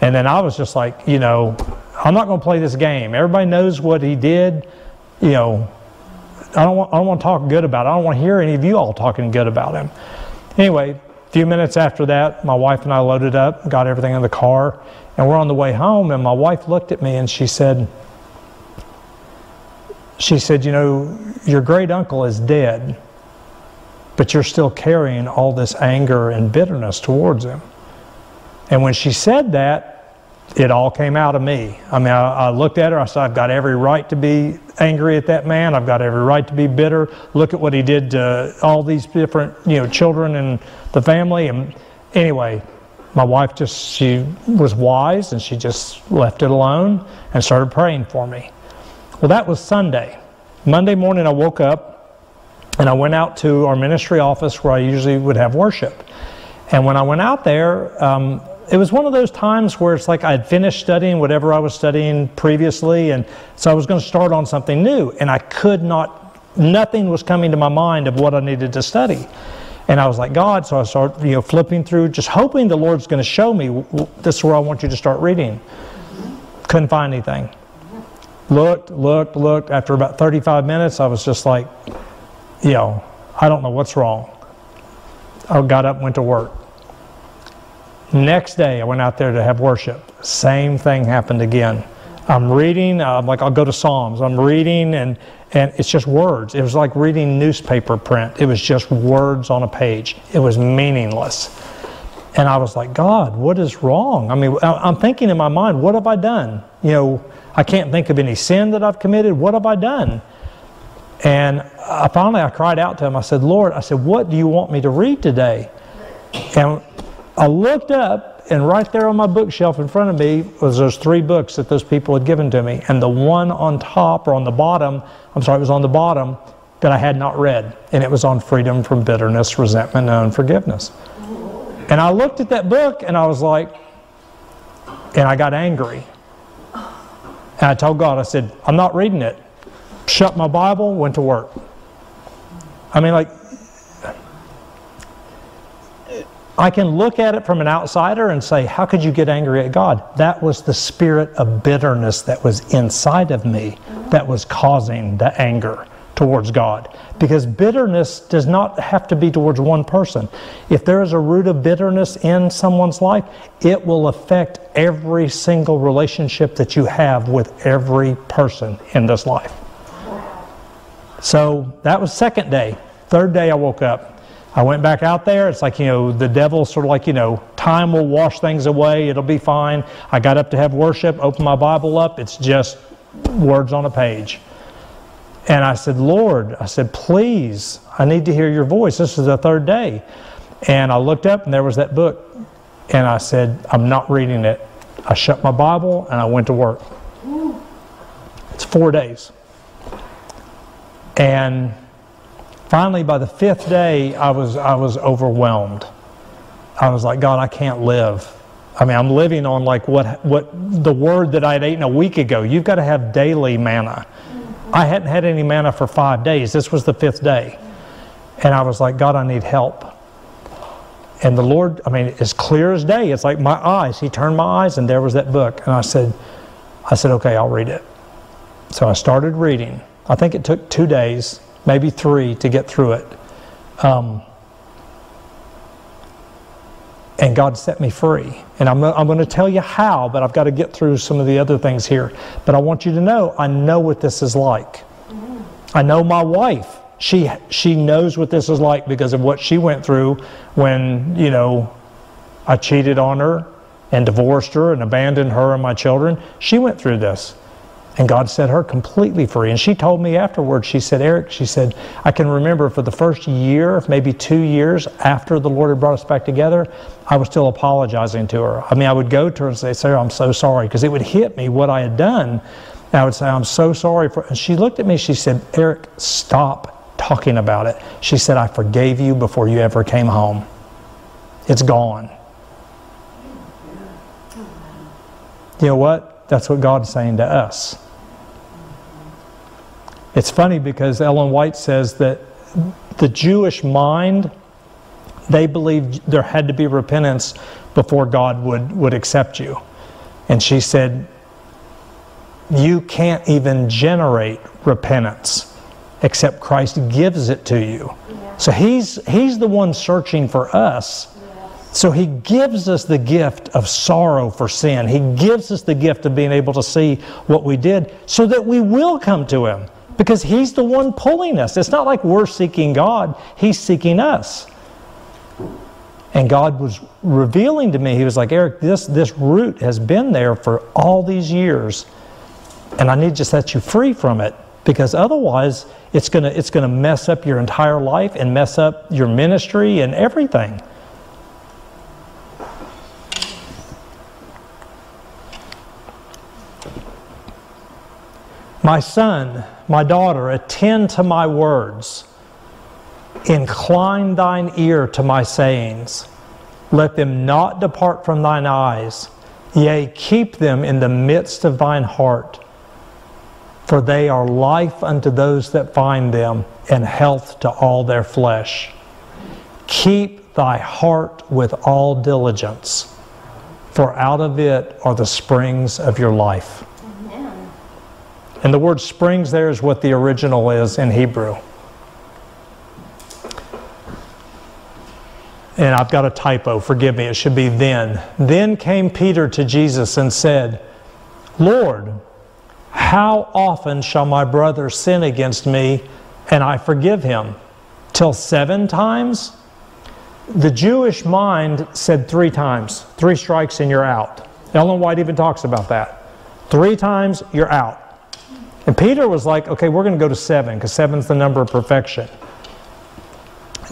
And then I was just like, you know, I'm not going to play this game. Everybody knows what he did. You know, I don't want, I don't want to talk good about it. I don't want to hear any of you all talking good about him. Anyway, a few minutes after that, my wife and I loaded up, got everything in the car, and we're on the way home. And my wife looked at me and she said, she said, you know, your great uncle is dead, but you're still carrying all this anger and bitterness towards him. And when she said that, it all came out of me. I mean, I, I, looked at her, I said, I've got every right to be angry at that man. I've got every right to be bitter. Look at what he did to all these different, you know, children and the family. And anyway, my wife just, she was wise and she just left it alone and started praying for me. Well, that was Sunday. Monday morning, I woke up and I went out to our ministry office where I usually would have worship. And when I went out there, um, it was one of those times where it's like I'd finished studying whatever I was studying previously, and so I was going to start on something new, and I could not, nothing was coming to my mind of what I needed to study. And I was like, God, so I started, you know, flipping through, just hoping the Lord's going to show me this is where I want you to start reading. Couldn't find anything. Looked, looked, looked. After about 35 minutes, I was just like, you know, I don't know what's wrong. I got up, went to work. Next day, I went out there to have worship. Same thing happened again. I'm reading, I'm like, I'll go to Psalms. I'm reading, and, and it's just words. It was like reading newspaper print. It was just words on a page. It was meaningless. And I was like, God, what is wrong? I mean, I'm thinking in my mind, what have I done? You know, I can't think of any sin that I've committed. What have I done? And I finally, I cried out to him. I said, Lord, I said, what do you want me to read today? And I looked up, and right there on my bookshelf in front of me was those three books that those people had given to me. And the one on top or on the bottom, I'm sorry, it was on the bottom, that I had not read, and it was on freedom from bitterness, resentment, and unforgiveness. And I looked at that book and I was like, and I got angry. And I told God, I said, I'm not reading it. Shut my Bible, went to work. I mean, like, I can look at it from an outsider and say, How could you get angry at God? That was the spirit of bitterness that was inside of me that was causing the anger towards God. Because bitterness does not have to be towards one person. If there is a root of bitterness in someone's life, it will affect every single relationship that you have with every person in this life. So that was second day. Third day I woke up. I went back out there. It's like, you know, the devil sort of like, you know, time will wash things away. It'll be fine. I got up to have worship, opened my Bible up. It's just words on a page. And I said, Lord, I said, please, I need to hear your voice. This is the third day. And I looked up and there was that book. And I said, I'm not reading it. I shut my Bible and I went to work. It's four days. And finally, by the fifth day, I was, I was overwhelmed. I was like, God, I can't live. I mean, I'm living on like what, what the word that I'd eaten a week ago. You've got to have daily manna. I hadn't had any manna for five days. This was the fifth day. And I was like, God, I need help. And the Lord, I mean, as clear as day, it's like my eyes. He turned my eyes and there was that book. And I said, I said, okay, I'll read it. So I started reading. I think it took two days, maybe three, to get through it. Um, and God set me free. And I'm, I'm going to tell you how, but I've got to get through some of the other things here. But I want you to know I know what this is like. I know my wife. She, she knows what this is like because of what she went through when, you know, I cheated on her and divorced her and abandoned her and my children. She went through this. And God set her completely free. And she told me afterwards, she said, Eric, she said, I can remember for the first year, maybe two years after the Lord had brought us back together, I was still apologizing to her. I mean, I would go to her and say, Sarah, I'm so sorry, because it would hit me what I had done. And I would say, I'm so sorry for And she looked at me, she said, Eric, stop talking about it. She said, I forgave you before you ever came home. It's gone. You know what? That's what God's saying to us. It's funny because Ellen White says that the Jewish mind, they believed there had to be repentance before God would, would accept you. And she said, You can't even generate repentance except Christ gives it to you. Yeah. So he's, he's the one searching for us. So he gives us the gift of sorrow for sin. He gives us the gift of being able to see what we did so that we will come to him because He's the one pulling us. It's not like we're seeking God, He's seeking us. And God was revealing to me, He was like, Eric, this, this root has been there for all these years, and I need to set you free from it because otherwise it's going to it's going to mess up your entire life and mess up your ministry and everything. My son, my daughter, attend to my words. Incline thine ear to my sayings. Let them not depart from thine eyes. Yea, keep them in the midst of thine heart. For they are life unto those that find them, and health to all their flesh. Keep thy heart with all diligence, for out of it are the springs of your life. And the word springs there is what the original is in Hebrew. And I've got a typo, forgive me, it should be then. Then came Peter to Jesus and said, Lord, how often shall my brother sin against me and I forgive him? Till seven times? The Jewish mind said three times. Three strikes and you're out. Ellen White even talks about that. Three times, you're out. And Peter was like, okay, we're going to go to seven because seven's the number of perfection.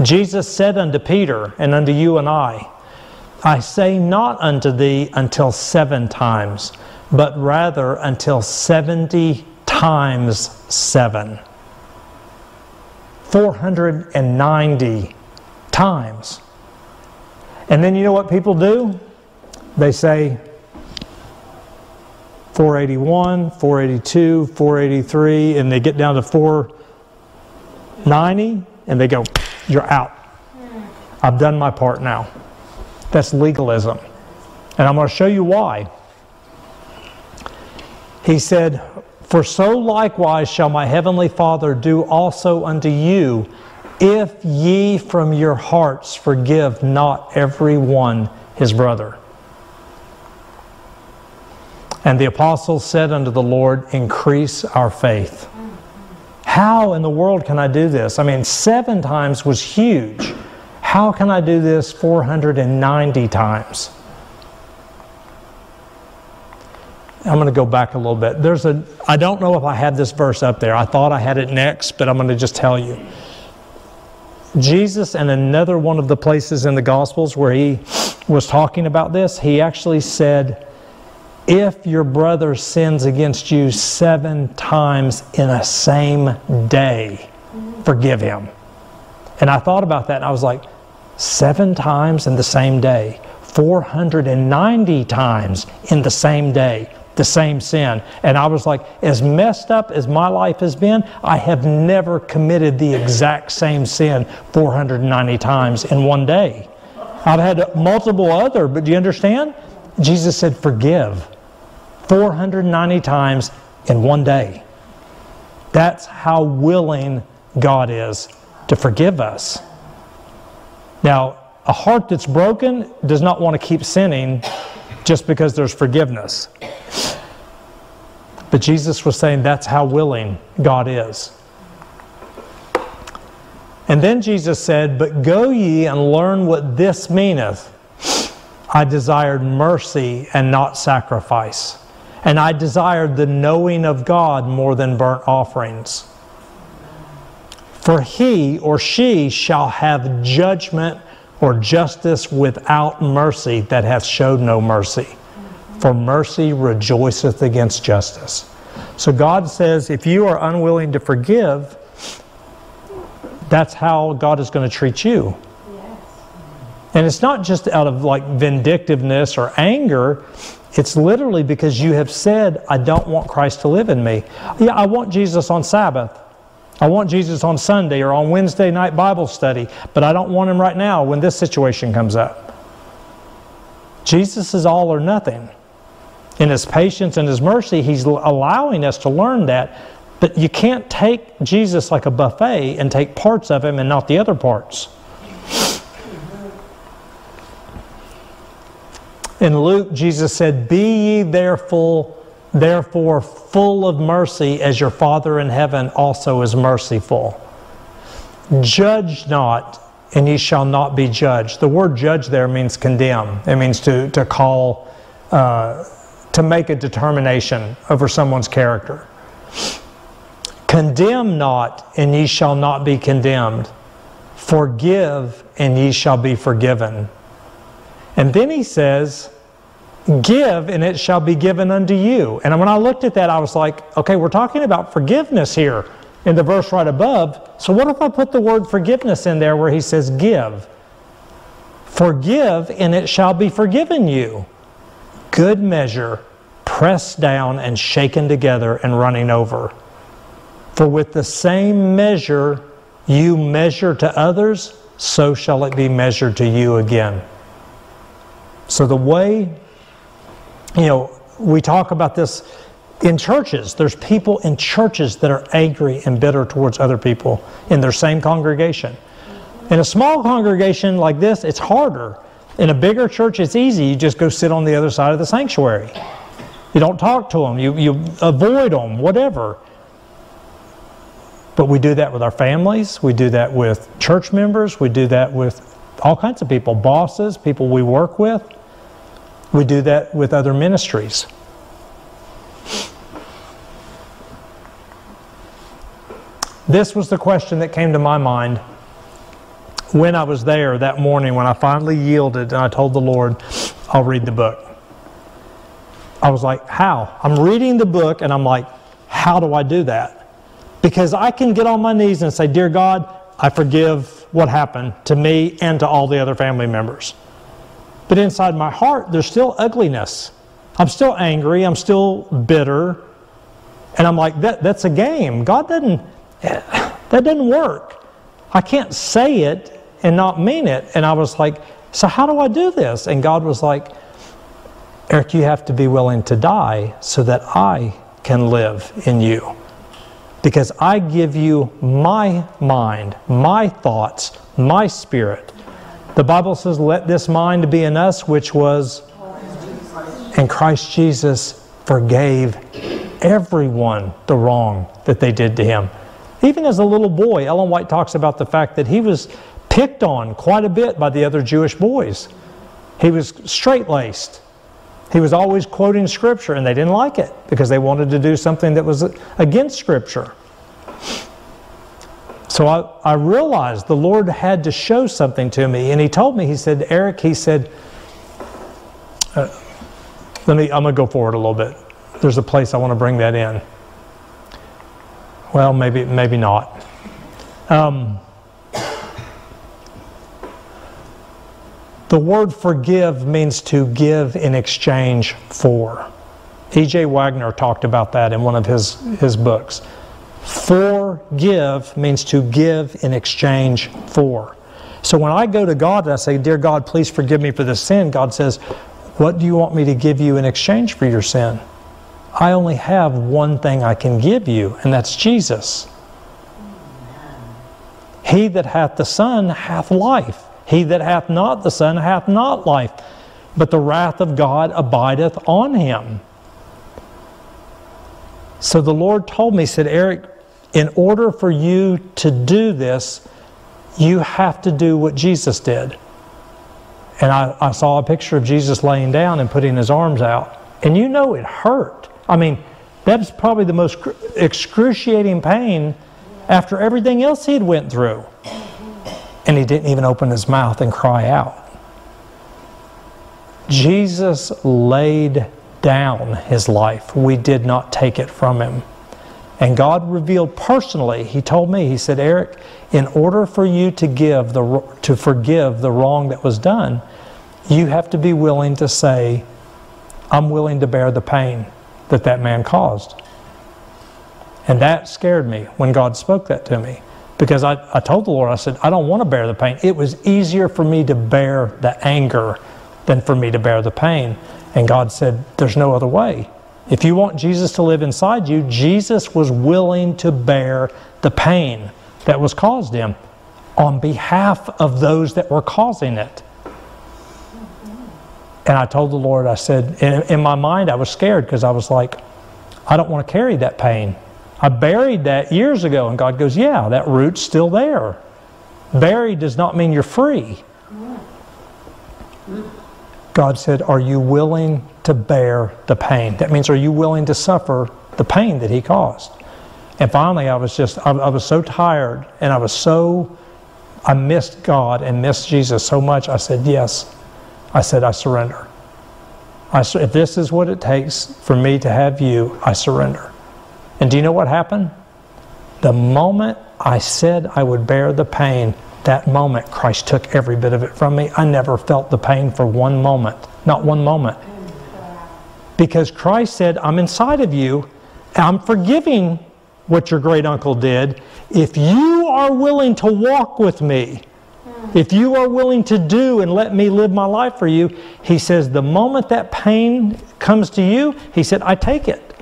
Jesus said unto Peter and unto you and I, I say not unto thee until seven times, but rather until seventy times seven. 490 times. And then you know what people do? They say 481, 482, 483, and they get down to 490 and they go, You're out. I've done my part now. That's legalism. And I'm going to show you why. He said, For so likewise shall my heavenly Father do also unto you, if ye from your hearts forgive not every one his brother. And the apostles said unto the Lord, Increase our faith. How in the world can I do this? I mean, seven times was huge. How can I do this 490 times? I'm going to go back a little bit. There's a I don't know if I had this verse up there. I thought I had it next, but I'm going to just tell you. Jesus in another one of the places in the gospels where he was talking about this, he actually said if your brother sins against you 7 times in a same day, forgive him. And I thought about that and I was like, seven times in the same day, 490 times in the same day, the same sin. And I was like, as messed up as my life has been, I have never committed the exact same sin 490 times in one day. I've had multiple other, but do you understand? Jesus said, forgive 490 times in one day. That's how willing God is to forgive us. Now, a heart that's broken does not want to keep sinning just because there's forgiveness. But Jesus was saying that's how willing God is. And then Jesus said, But go ye and learn what this meaneth. I desired mercy and not sacrifice. And I desired the knowing of God more than burnt offerings. For he or she shall have judgment or justice without mercy that hath showed no mercy. For mercy rejoiceth against justice. So God says if you are unwilling to forgive, that's how God is going to treat you. And it's not just out of like vindictiveness or anger. It's literally because you have said, I don't want Christ to live in me. Yeah, I want Jesus on Sabbath. I want Jesus on Sunday or on Wednesday night Bible study, but I don't want him right now when this situation comes up. Jesus is all or nothing. In his patience and his mercy, he's allowing us to learn that. But you can't take Jesus like a buffet and take parts of him and not the other parts. In Luke, Jesus said, Be ye therefore Therefore, full of mercy as your Father in heaven also is merciful. Judge not, and ye shall not be judged. The word judge there means condemn, it means to, to call, uh, to make a determination over someone's character. Condemn not, and ye shall not be condemned. Forgive, and ye shall be forgiven. And then he says, Give, and it shall be given unto you. And when I looked at that, I was like, okay, we're talking about forgiveness here in the verse right above. So what if I put the word forgiveness in there where he says, give? Forgive, and it shall be forgiven you. Good measure, pressed down and shaken together and running over. For with the same measure you measure to others, so shall it be measured to you again. So the way you know, we talk about this in churches. There's people in churches that are angry and bitter towards other people in their same congregation. In a small congregation like this, it's harder. In a bigger church, it's easy. You just go sit on the other side of the sanctuary. You don't talk to them, you, you avoid them, whatever. But we do that with our families, we do that with church members, we do that with all kinds of people, bosses, people we work with. We do that with other ministries. This was the question that came to my mind when I was there that morning when I finally yielded and I told the Lord, I'll read the book. I was like, how? I'm reading the book and I'm like, how do I do that? Because I can get on my knees and say, Dear God, I forgive what happened to me and to all the other family members. But inside my heart, there's still ugliness. I'm still angry. I'm still bitter. And I'm like, that, that's a game. God doesn't, that doesn't work. I can't say it and not mean it. And I was like, so how do I do this? And God was like, Eric, you have to be willing to die so that I can live in you. Because I give you my mind, my thoughts, my spirit. The Bible says, Let this mind be in us, which was and Christ Jesus forgave everyone the wrong that they did to him. Even as a little boy, Ellen White talks about the fact that he was picked on quite a bit by the other Jewish boys. He was straight laced. He was always quoting Scripture, and they didn't like it because they wanted to do something that was against Scripture. So I, I realized the Lord had to show something to me, and He told me, He said, Eric, He said, uh, let me, I'm going to go forward a little bit. There's a place I want to bring that in. Well, maybe, maybe not. Um, The word forgive means to give in exchange for. E.J. Waggoner talked about that in one of his, his books. Forgive means to give in exchange for. So when I go to God and I say, Dear God, please forgive me for this sin, God says, What do you want me to give you in exchange for your sin? I only have one thing I can give you, and that's Jesus. He that hath the Son hath life. He that hath not the Son hath not life, but the wrath of God abideth on him. So the Lord told me, said, Eric, in order for you to do this, you have to do what Jesus did. And I, I saw a picture of Jesus laying down and putting his arms out. And you know it hurt. I mean, that's probably the most excruciating pain after everything else he had went through and he didn't even open his mouth and cry out. Jesus laid down his life. We did not take it from him. And God revealed personally, he told me, he said, Eric, in order for you to give the to forgive the wrong that was done, you have to be willing to say, I'm willing to bear the pain that that man caused. And that scared me when God spoke that to me. Because I, I told the Lord, I said, I don't want to bear the pain. It was easier for me to bear the anger than for me to bear the pain. And God said, There's no other way. If you want Jesus to live inside you, Jesus was willing to bear the pain that was caused him on behalf of those that were causing it. And I told the Lord, I said, in, in my mind, I was scared because I was like, I don't want to carry that pain. I buried that years ago. And God goes, Yeah, that root's still there. Buried does not mean you're free. God said, Are you willing to bear the pain? That means, Are you willing to suffer the pain that He caused? And finally, I was just, I, I was so tired and I was so, I missed God and missed Jesus so much. I said, Yes. I said, I surrender. I, if this is what it takes for me to have you, I surrender. And do you know what happened? The moment I said I would bear the pain, that moment Christ took every bit of it from me. I never felt the pain for one moment, not one moment. Because Christ said, I'm inside of you, I'm forgiving what your great uncle did. If you are willing to walk with me, if you are willing to do and let me live my life for you, he says, the moment that pain comes to you, he said, I take it.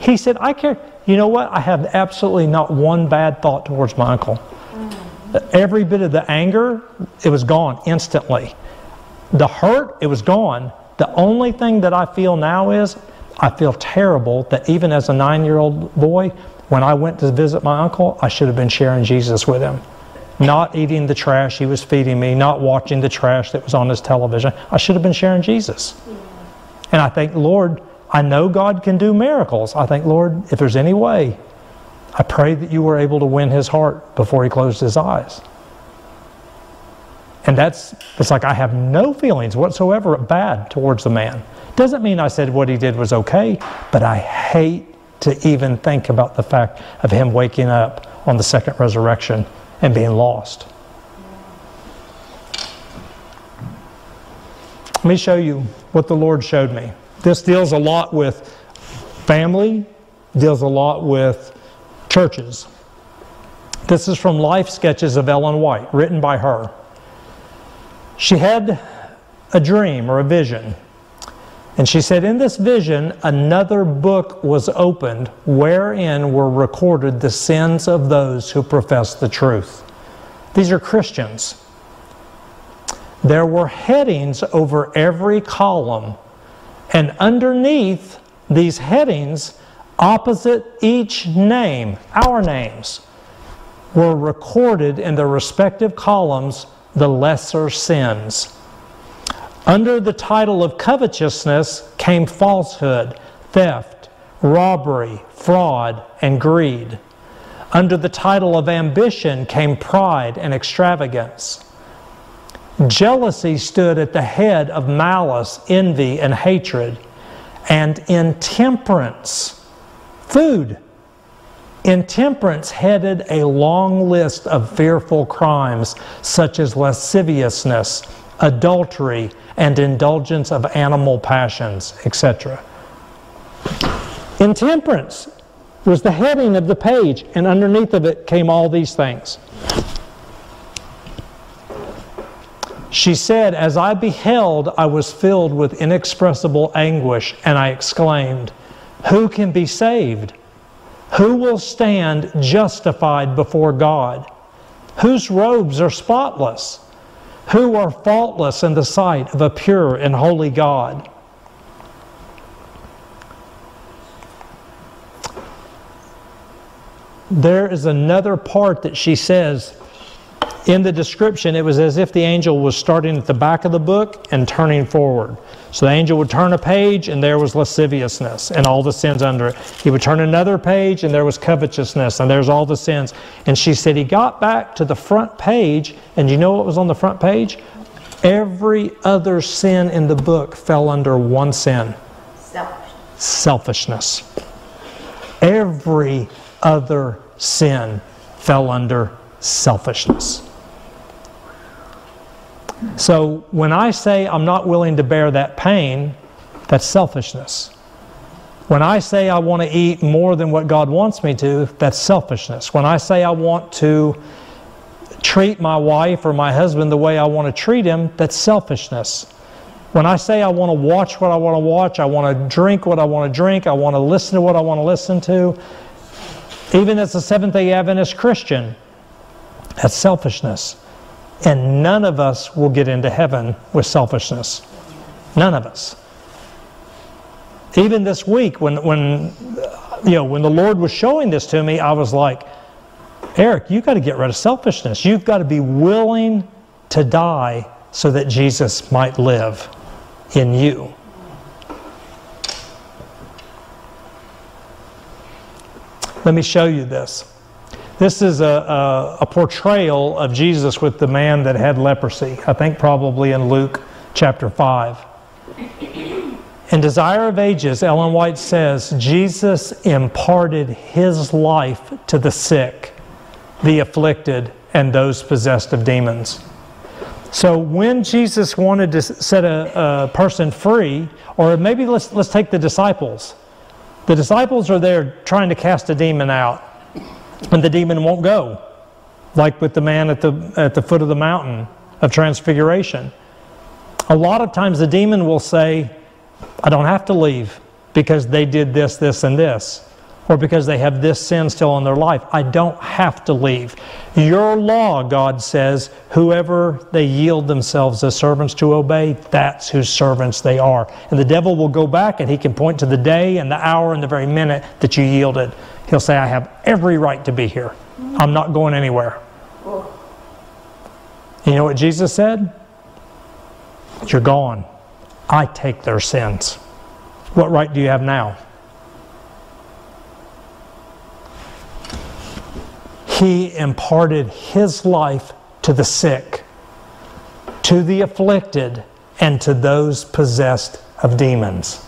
He said, I care. You know what? I have absolutely not one bad thought towards my uncle. Every bit of the anger, it was gone instantly. The hurt, it was gone. The only thing that I feel now is I feel terrible that even as a nine year old boy, when I went to visit my uncle, I should have been sharing Jesus with him. Not eating the trash he was feeding me, not watching the trash that was on his television. I should have been sharing Jesus. And I think, Lord, I know God can do miracles. I think, Lord, if there's any way, I pray that you were able to win his heart before he closed his eyes. And that's, it's like I have no feelings whatsoever bad towards the man. Doesn't mean I said what he did was okay, but I hate to even think about the fact of him waking up on the second resurrection and being lost. Let me show you what the Lord showed me. This deals a lot with family, deals a lot with churches. This is from Life Sketches of Ellen White, written by her. She had a dream or a vision. And she said, In this vision, another book was opened wherein were recorded the sins of those who profess the truth. These are Christians. There were headings over every column, and underneath these headings, opposite each name, our names, were recorded in their respective columns the lesser sins. Under the title of covetousness came falsehood, theft, robbery, fraud, and greed. Under the title of ambition came pride and extravagance. Jealousy stood at the head of malice, envy, and hatred. And intemperance, food, Intemperance headed a long list of fearful crimes such as lasciviousness, adultery, and indulgence of animal passions, etc. Intemperance was the heading of the page, and underneath of it came all these things. She said, As I beheld, I was filled with inexpressible anguish, and I exclaimed, Who can be saved? Who will stand justified before God? Whose robes are spotless? Who are faultless in the sight of a pure and holy God? There is another part that she says in the description, it was as if the angel was starting at the back of the book and turning forward. So the angel would turn a page and there was lasciviousness and all the sins under it. He would turn another page and there was covetousness and there's all the sins. And she said he got back to the front page and you know what was on the front page? Every other sin in the book fell under one sin Selfishness. selfishness. Every other sin fell under selfishness. So when I say I'm not willing to bear that pain, that's selfishness. When I say I want to eat more than what God wants me to, that's selfishness. When I say I want to treat my wife or my husband the way I want to treat him, that's selfishness. When I say I want to watch what I want to watch, I want to drink what I want to drink, I want to listen to what I want to listen to, even as a Seventh day Adventist Christian, that's selfishness. And none of us will get into heaven with selfishness. None of us. Even this week, when, when, you know, when the Lord was showing this to me, I was like, Eric, you've got to get rid of selfishness. You've got to be willing to die so that Jesus might live in you. Let me show you this. This is a, a, a, portrayal of Jesus with the man that had leprosy, I think probably in Luke chapter 5. In Desire of Ages, Ellen White says, Jesus imparted his life to the sick, the afflicted, and those possessed of demons. So when Jesus wanted to set a, a person free, or maybe let's, let's take the disciples. The disciples are there trying to cast a demon out and the demon won't go, like with the man at the, at the foot of the mountain of transfiguration. A lot of times the demon will say, I don't have to leave because they did this, this, and this, or because they have this sin still in their life. I don't have to leave. Your law, God says, whoever they yield themselves as servants to obey, that's whose servants they are. And the devil will go back and he can point to the day and the hour and the very minute that you yielded. He'll say, I have every right to be here. I'm not going anywhere. You know what Jesus said? You're gone. I take their sins. What right do you have now? He imparted His life to the sick, to the afflicted, and to those possessed of demons.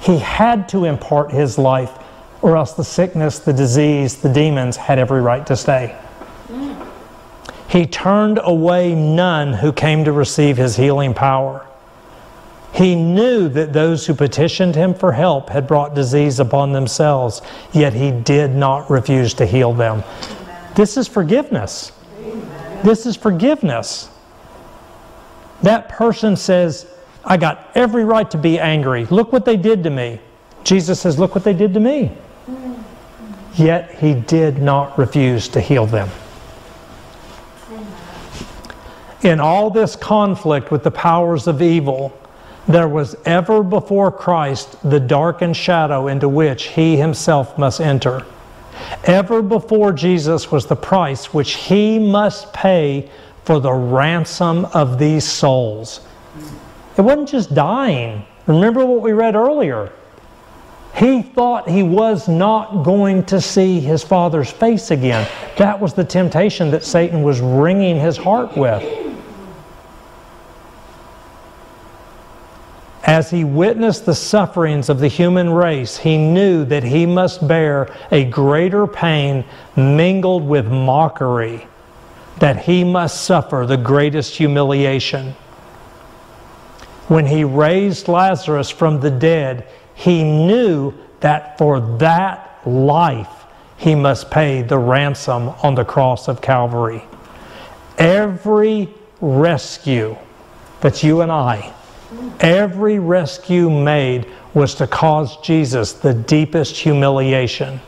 He had to impart His life or else the sickness, the disease, the demons had every right to stay. He turned away none who came to receive his healing power. He knew that those who petitioned him for help had brought disease upon themselves, yet he did not refuse to heal them. This is forgiveness. This is forgiveness. That person says, I got every right to be angry. Look what they did to me. Jesus says, Look what they did to me. Yet he did not refuse to heal them. In all this conflict with the powers of evil, there was ever before Christ the darkened shadow into which he himself must enter. Ever before Jesus was the price which he must pay for the ransom of these souls. It wasn't just dying. Remember what we read earlier. He thought he was not going to see his father's face again. That was the temptation that Satan was wringing his heart with. As he witnessed the sufferings of the human race, he knew that he must bear a greater pain mingled with mockery, that he must suffer the greatest humiliation. When he raised Lazarus from the dead, he knew that for that life he must pay the ransom on the cross of Calvary. Every rescue that you and I Every rescue made was to cause Jesus the deepest humiliation.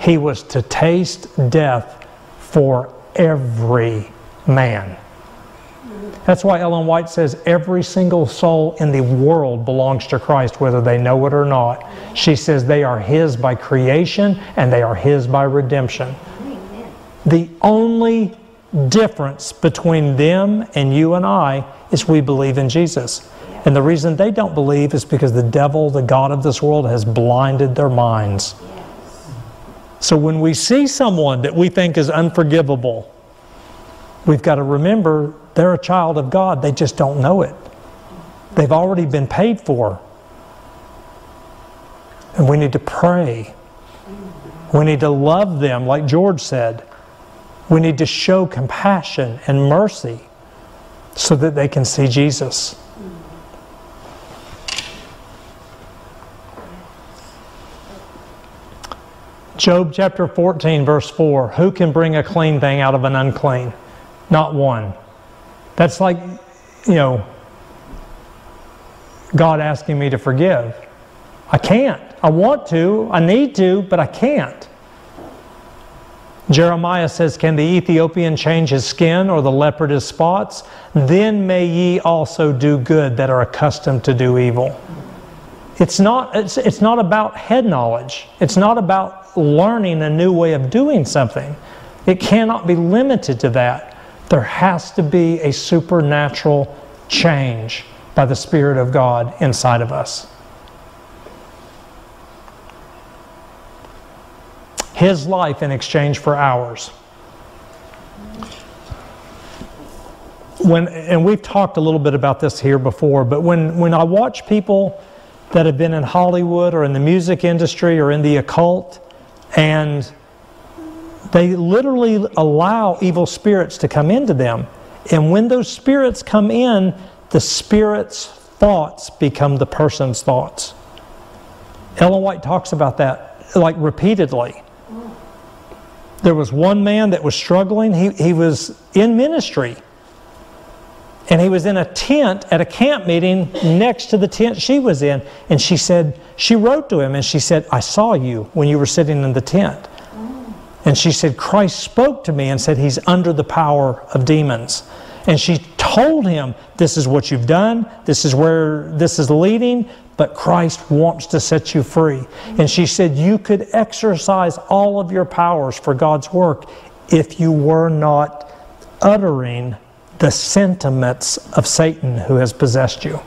He was to taste death for every man. That's why Ellen White says every single soul in the world belongs to Christ, whether they know it or not. She says they are His by creation and they are His by redemption. The only difference between them and you and I is we believe in Jesus. And the reason they don't believe is because the devil, the God of this world, has blinded their minds. So when we see someone that we think is unforgivable, we've got to remember they're a child of God. They just don't know it. They've already been paid for. And we need to pray. We need to love them, like George said. We need to show compassion and mercy so that they can see Jesus. Job chapter 14, verse 4 Who can bring a clean thing out of an unclean? Not one. That's like, you know, God asking me to forgive. I can't. I want to, I need to, but I can't. Jeremiah says, Can the Ethiopian change his skin or the leopard his spots? Then may ye also do good that are accustomed to do evil. It's not, it's, it's not about head knowledge. It's not about learning a new way of doing something. It cannot be limited to that. There has to be a supernatural change by the Spirit of God inside of us. His life in exchange for ours. When, and we've talked a little bit about this here before, but when, when I watch people that have been in Hollywood or in the music industry or in the occult, and they literally allow evil spirits to come into them. And when those spirits come in, the spirit's thoughts become the person's thoughts. Ellen White talks about that like repeatedly. There was one man that was struggling. He, he was in ministry and he was in a tent at a camp meeting next to the tent she was in. And she said, she wrote to him and she said, I saw you when you were sitting in the tent. And she said, Christ spoke to me and said, He's under the power of demons. And she told him, This is what you've done, this is where this is leading, but Christ wants to set you free. And she said, You could exercise all of your powers for God's work if you were not uttering the sentiments of Satan who has possessed you.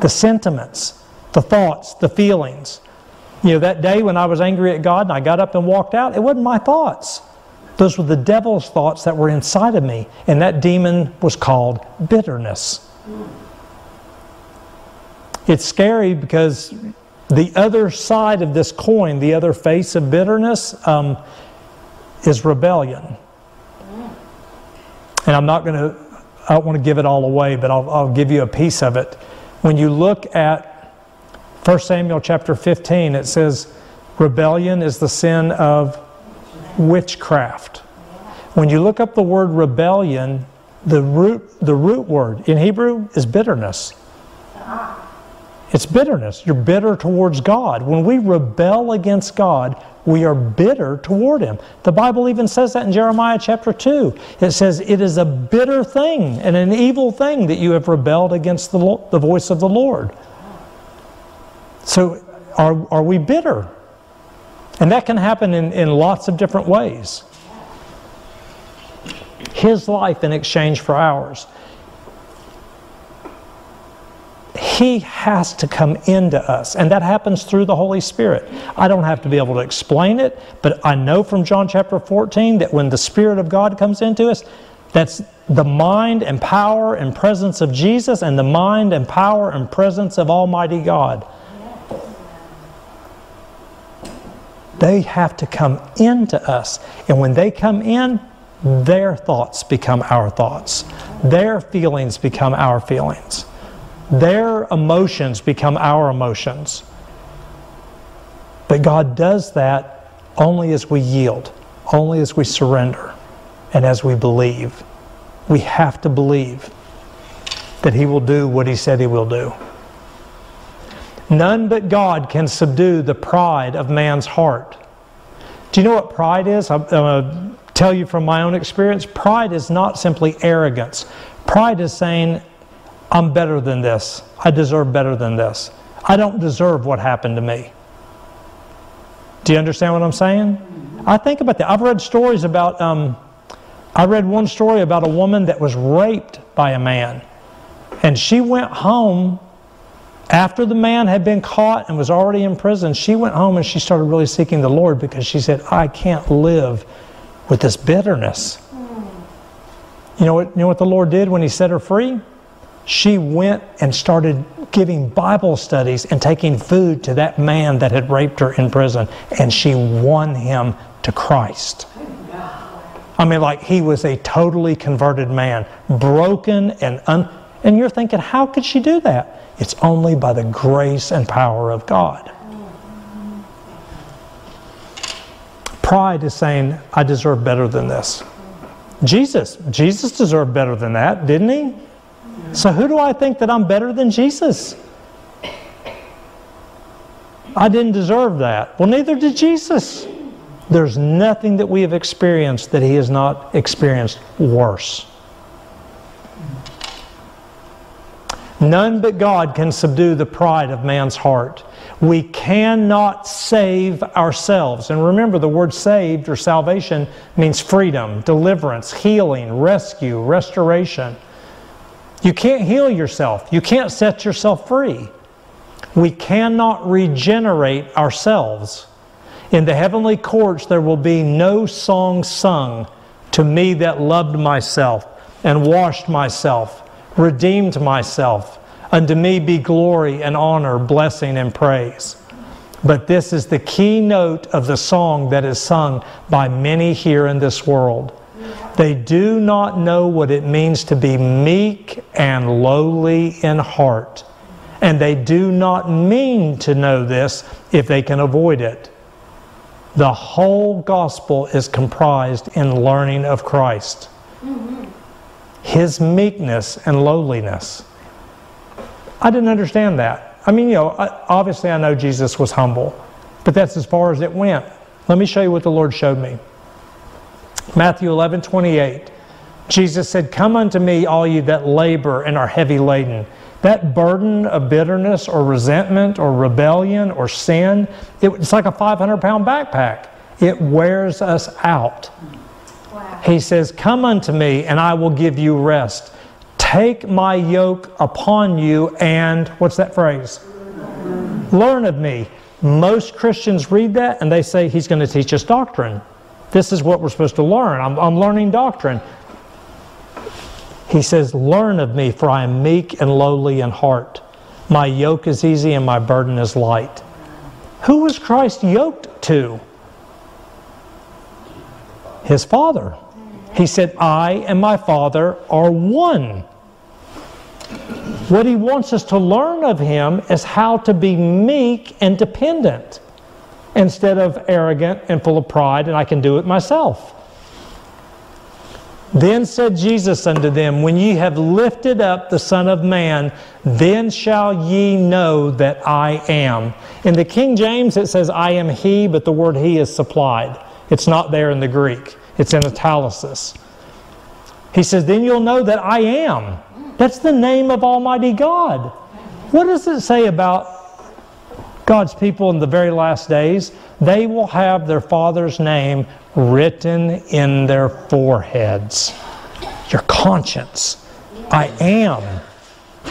The sentiments, the thoughts, the feelings. You know, that day when I was angry at God and I got up and walked out, it wasn't my thoughts. Those were the devil's thoughts that were inside of me. And that demon was called bitterness. It's scary because the other side of this coin, the other face of bitterness, um, is rebellion. And I'm not going to, I don't want to give it all away, but I'll, I'll give you a piece of it. When you look at 1 Samuel chapter 15, it says, rebellion is the sin of witchcraft. When you look up the word rebellion, the root, the root word in Hebrew is bitterness. It's bitterness. You're bitter towards God. When we rebel against God, we are bitter toward Him. The Bible even says that in Jeremiah chapter 2. It says, It is a bitter thing and an evil thing that you have rebelled against the, the voice of the Lord. So, are, are we bitter? And that can happen in, in lots of different ways. His life in exchange for ours. He has to come into us, and that happens through the Holy Spirit. I don't have to be able to explain it, but I know from John chapter 14 that when the Spirit of God comes into us, that's the mind and power and presence of Jesus and the mind and power and presence of Almighty God. They have to come into us. And when they come in, their thoughts become our thoughts. Their feelings become our feelings. Their emotions become our emotions. But God does that only as we yield, only as we surrender, and as we believe. We have to believe that He will do what He said He will do. None but God can subdue the pride of man's heart. Do you know what pride is? I'm going to tell you from my own experience. Pride is not simply arrogance. Pride is saying, I'm better than this. I deserve better than this. I don't deserve what happened to me. Do you understand what I'm saying? I think about that. I've read stories about, um, I read one story about a woman that was raped by a man. And she went home after the man had been caught and was already in prison. She went home and she started really seeking the Lord because she said, I can't live with this bitterness. You know what, you know what the Lord did when He set her free? she went and started giving Bible studies and taking food to that man that had raped her in prison, and she won him to Christ. I mean, like he was a totally converted man, broken and un. And you're thinking, how could she do that? It's only by the grace and power of God. Pride is saying, I deserve better than this. Jesus, Jesus deserved better than that, didn't he? So who do I think that I'm better than Jesus? I didn't deserve that. Well, neither did Jesus. There's nothing that we have experienced that he has not experienced worse. None but God can subdue the pride of man's heart. We cannot save ourselves. And remember, the word saved or salvation means freedom, deliverance, healing, rescue, restoration. You can't heal yourself. You can't set yourself free. We cannot regenerate ourselves. In the heavenly courts, there will be no song sung to me that loved myself and washed myself, redeemed myself. Unto me be glory and honor, blessing and praise. But this is the keynote of the song that is sung by many here in this world. They do not know what it means to be meek and lowly in heart. And they do not mean to know this if they can avoid it. The whole gospel is comprised in learning of Christ, mm-hmm. His meekness and lowliness. I didn't understand that. I mean, you know, obviously I know Jesus was humble, but that's as far as it went. Let me show you what the Lord showed me. Matthew 11, 28. Jesus said, Come unto me, all you that labor and are heavy laden. That burden of bitterness or resentment or rebellion or sin, it's like a 500 pound backpack. It wears us out. Wow. He says, Come unto me, and I will give you rest. Take my yoke upon you, and what's that phrase? Learn of me. Most Christians read that and they say, He's going to teach us doctrine. This is what we're supposed to learn. I'm, I'm learning doctrine. He says, Learn of me, for I am meek and lowly in heart. My yoke is easy and my burden is light. Who was Christ yoked to? His Father. He said, I and my Father are one. What he wants us to learn of him is how to be meek and dependent instead of arrogant and full of pride, and I can do it myself. Then said Jesus unto them, When ye have lifted up the Son of Man, then shall ye know that I am. In the King James, it says, I am He, but the word He is supplied. It's not there in the Greek, it's in italics. He says, Then you'll know that I am. That's the name of Almighty God. What does it say about God's people in the very last days? They will have their Father's name written in their foreheads. Your conscience. I am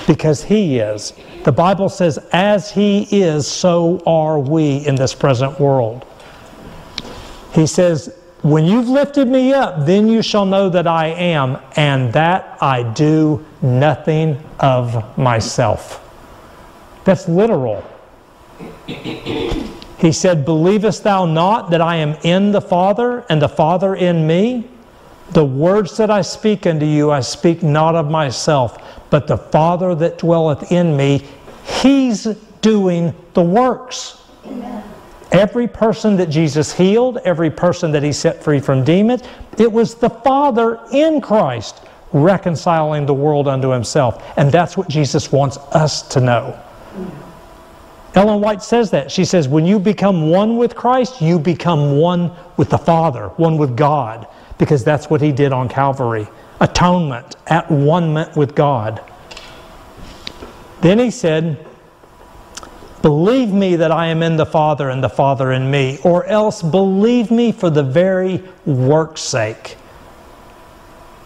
because He is. The Bible says, as He is, so are we in this present world. He says, when you've lifted me up, then you shall know that I am, and that I do nothing of myself. That's literal. He said, Believest thou not that I am in the Father, and the Father in me? The words that I speak unto you, I speak not of myself, but the Father that dwelleth in me, He's doing the works. Amen. Every person that Jesus healed, every person that He set free from demons, it was the Father in Christ reconciling the world unto Himself. And that's what Jesus wants us to know. Ellen White says that. She says, when you become one with Christ, you become one with the Father, one with God, because that's what He did on Calvary atonement, at one with God. Then He said, Believe me that I am in the Father and the Father in me, or else believe me for the very work's sake.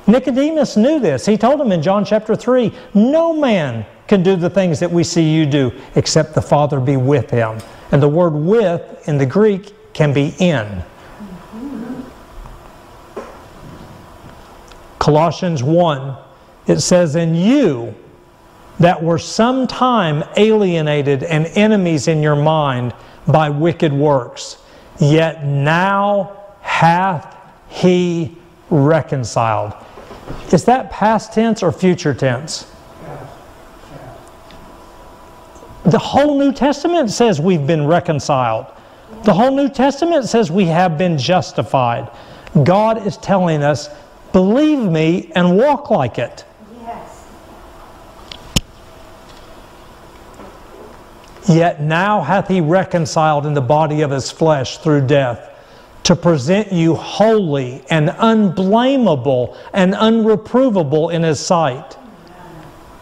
Nicodemus knew this. He told him in John chapter 3 No man can do the things that we see you do, except the Father be with him. And the word with in the Greek can be in. Colossians 1, it says, In you that were sometime alienated and enemies in your mind by wicked works, yet now hath he reconciled. Is that past tense or future tense? The whole New Testament says we've been reconciled. The whole New Testament says we have been justified. God is telling us, believe me and walk like it. Yet now hath he reconciled in the body of his flesh through death to present you holy and unblameable and unreprovable in his sight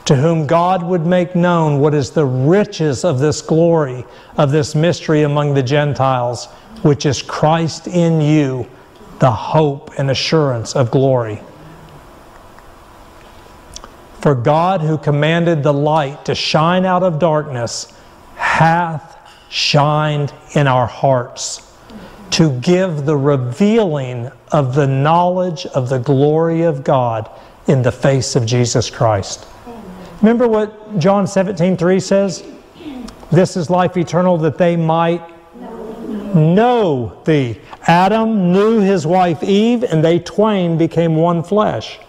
to whom God would make known what is the riches of this glory, of this mystery among the Gentiles, which is Christ in you, the hope and assurance of glory. For God, who commanded the light to shine out of darkness, hath shined in our hearts to give the revealing of the knowledge of the glory of God in the face of Jesus Christ. Remember what John 17, 3 says? This is life eternal that they might know thee. Adam knew his wife Eve, and they twain became one flesh.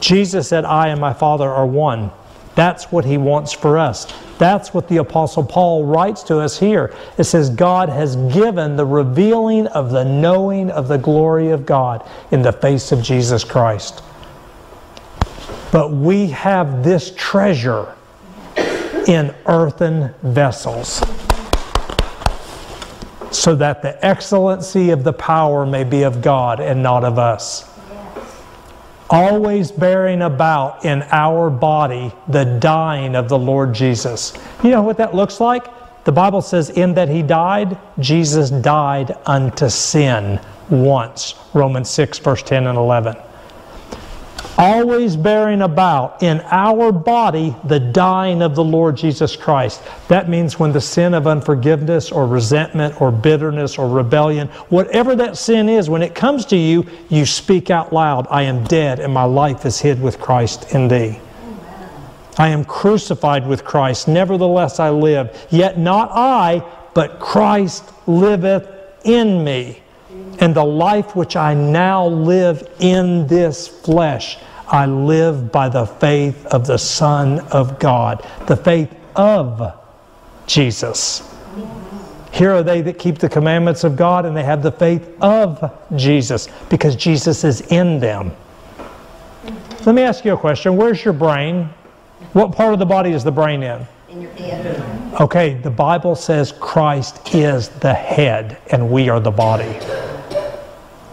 Jesus said, I and my Father are one. That's what he wants for us. That's what the Apostle Paul writes to us here. It says, God has given the revealing of the knowing of the glory of God in the face of Jesus Christ. But we have this treasure in earthen vessels so that the excellency of the power may be of God and not of us. Always bearing about in our body the dying of the Lord Jesus. You know what that looks like? The Bible says, In that he died, Jesus died unto sin once. Romans 6, verse 10 and 11 always bearing about in our body the dying of the Lord Jesus Christ. That means when the sin of unforgiveness or resentment or bitterness or rebellion, whatever that sin is, when it comes to you, you speak out loud, I am dead and my life is hid with Christ in thee. I am crucified with Christ, nevertheless I live. Yet not I, but Christ liveth in me. And the life which I now live in this flesh, I live by the faith of the Son of God, the faith of Jesus. Here are they that keep the commandments of God and they have the faith of Jesus because Jesus is in them. Let me ask you a question. Where's your brain? What part of the body is the brain in? In your head. Okay, the Bible says Christ is the head and we are the body.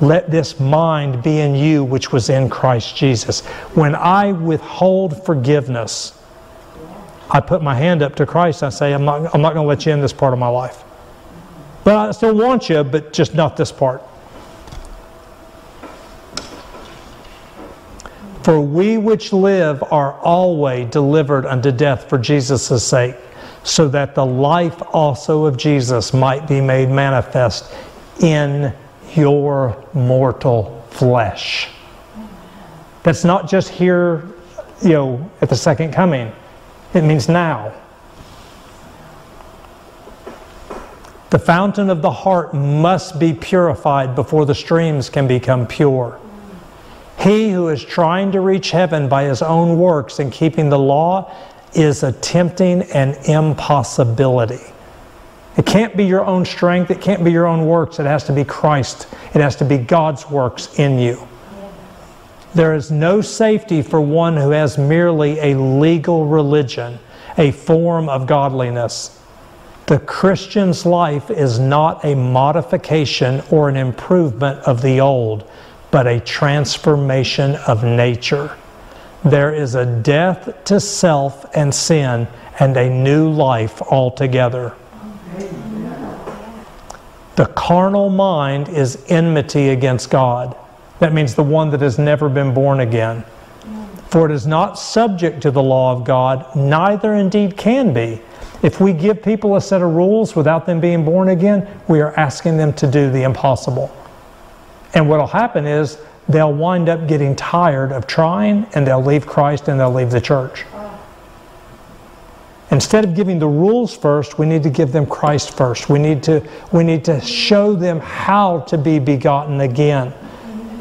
Let this mind be in you which was in Christ Jesus. When I withhold forgiveness, I put my hand up to Christ. I say, I'm not, I'm not going to let you in this part of my life. But I still want you, but just not this part. For we which live are always delivered unto death for Jesus' sake, so that the life also of Jesus might be made manifest in your mortal flesh. That's not just here, you know, at the second coming. It means now. The fountain of the heart must be purified before the streams can become pure. He who is trying to reach heaven by his own works and keeping the law is attempting an impossibility. It can't be your own strength, it can't be your own works, it has to be Christ. It has to be God's works in you. There is no safety for one who has merely a legal religion, a form of godliness. The Christian's life is not a modification or an improvement of the old but a transformation of nature. There is a death to self and sin and a new life altogether. The carnal mind is enmity against God. That means the one that has never been born again. For it is not subject to the law of God, neither indeed can be. If we give people a set of rules without them being born again, we are asking them to do the impossible. And what will happen is they'll wind up getting tired of trying and they'll leave Christ and they'll leave the church. Instead of giving the rules first, we need to give them Christ first. We need to, we need to show them how to be begotten again.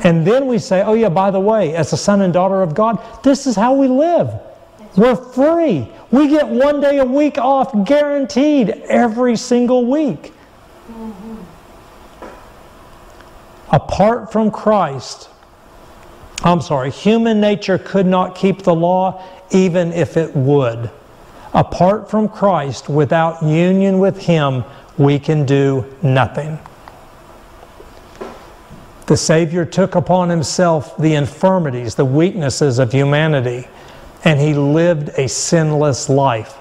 And then we say, oh, yeah, by the way, as a son and daughter of God, this is how we live. We're free. We get one day a week off guaranteed every single week. Apart from Christ, I'm sorry, human nature could not keep the law even if it would. Apart from Christ, without union with Him, we can do nothing. The Savior took upon Himself the infirmities, the weaknesses of humanity, and He lived a sinless life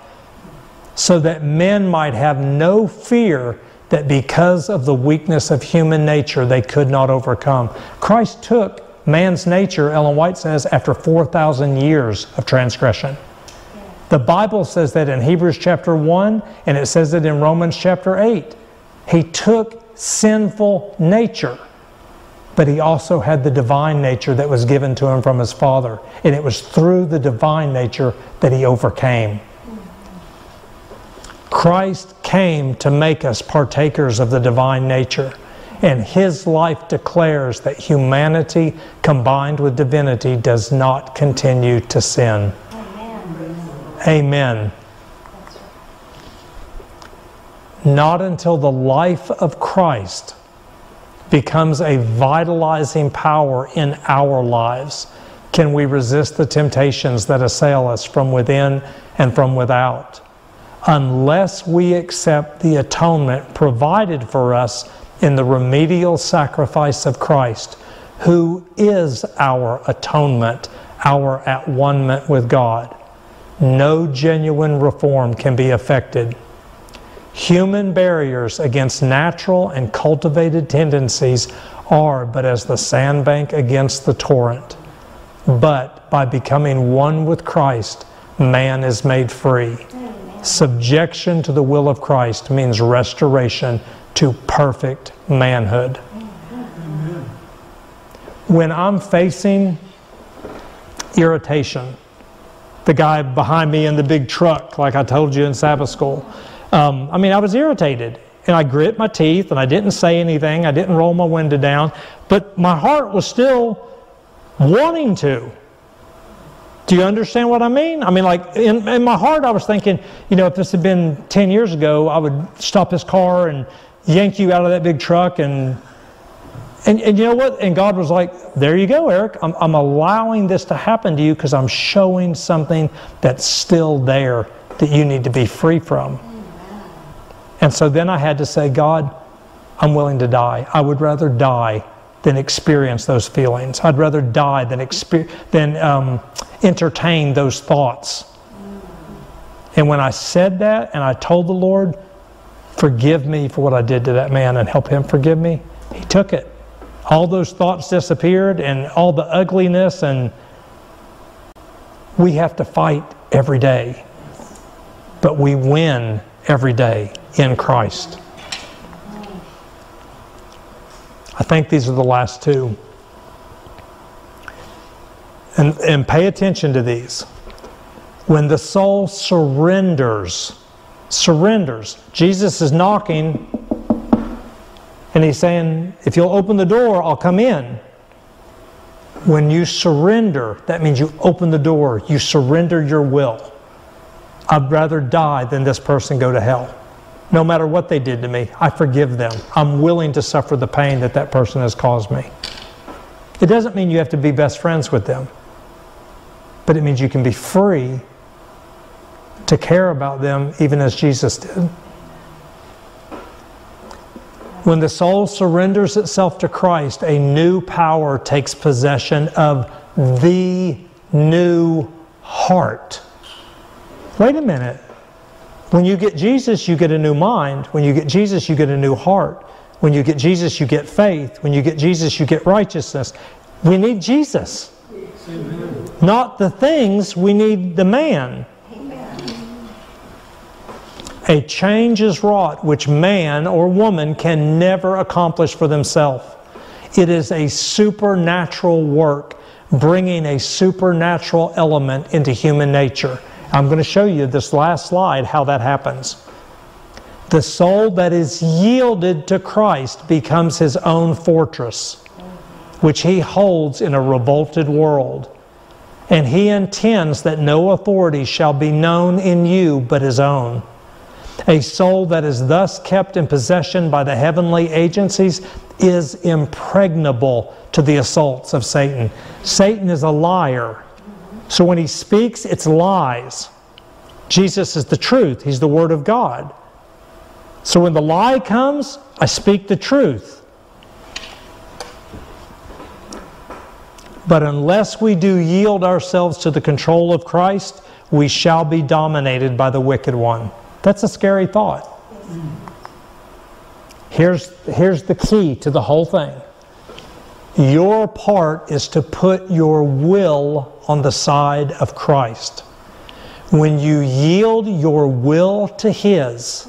so that men might have no fear that because of the weakness of human nature they could not overcome. Christ took man's nature, Ellen White says, after 4,000 years of transgression. The Bible says that in Hebrews chapter 1, and it says it in Romans chapter 8. He took sinful nature, but he also had the divine nature that was given to him from his Father. And it was through the divine nature that he overcame. Christ came to make us partakers of the divine nature. And his life declares that humanity combined with divinity does not continue to sin. Amen. Not until the life of Christ becomes a vitalizing power in our lives can we resist the temptations that assail us from within and from without unless we accept the atonement provided for us in the remedial sacrifice of Christ, who is our atonement, our at one with God. No genuine reform can be effected. Human barriers against natural and cultivated tendencies are but as the sandbank against the torrent. But by becoming one with Christ, man is made free. Subjection to the will of Christ means restoration to perfect manhood. When I'm facing irritation, the guy behind me in the big truck, like I told you in Sabbath school, um, I mean, I was irritated. and I grit my teeth and I didn't say anything. I didn't roll my window down, but my heart was still wanting to. Do you understand what I mean? I mean, like in, in my heart, I was thinking, you know, if this had been 10 years ago, I would stop this car and yank you out of that big truck and and, and you know what? And God was like, there you go, Eric. I'm, I'm allowing this to happen to you because I'm showing something that's still there that you need to be free from. And so then I had to say, God, I'm willing to die. I would rather die than experience those feelings. I'd rather die than, exper- than um, entertain those thoughts. And when I said that and I told the Lord, forgive me for what I did to that man and help him forgive me, he took it. All those thoughts disappeared and all the ugliness, and we have to fight every day. But we win every day in Christ. I think these are the last two. And, and pay attention to these. When the soul surrenders, surrenders, Jesus is knocking and he's saying, if you'll open the door, I'll come in. When you surrender, that means you open the door, you surrender your will. I'd rather die than this person go to hell. No matter what they did to me, I forgive them. I'm willing to suffer the pain that that person has caused me. It doesn't mean you have to be best friends with them, but it means you can be free to care about them even as Jesus did. When the soul surrenders itself to Christ, a new power takes possession of the new heart. Wait a minute. When you get Jesus, you get a new mind. When you get Jesus, you get a new heart. When you get Jesus, you get faith. When you get Jesus, you get righteousness. We need Jesus. Amen. Not the things, we need the man. A change is wrought which man or woman can never accomplish for themselves. It is a supernatural work, bringing a supernatural element into human nature. I'm going to show you this last slide how that happens. The soul that is yielded to Christ becomes his own fortress, which he holds in a revolted world. And he intends that no authority shall be known in you but his own. A soul that is thus kept in possession by the heavenly agencies is impregnable to the assaults of Satan. Satan is a liar. So when he speaks, it's lies. Jesus is the truth, he's the Word of God. So when the lie comes, I speak the truth. But unless we do yield ourselves to the control of Christ, we shall be dominated by the wicked one. That's a scary thought. Here's, here's the key to the whole thing your part is to put your will on the side of Christ. When you yield your will to His,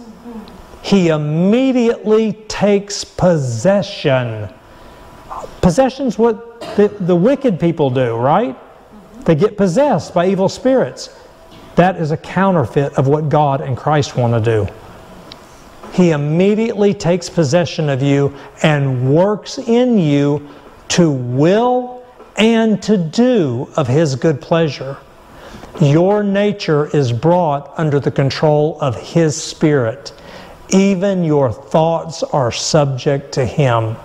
He immediately takes possession. Possession's what the, the wicked people do, right? They get possessed by evil spirits. That is a counterfeit of what God and Christ want to do. He immediately takes possession of you and works in you to will and to do of His good pleasure. Your nature is brought under the control of His Spirit. Even your thoughts are subject to Him.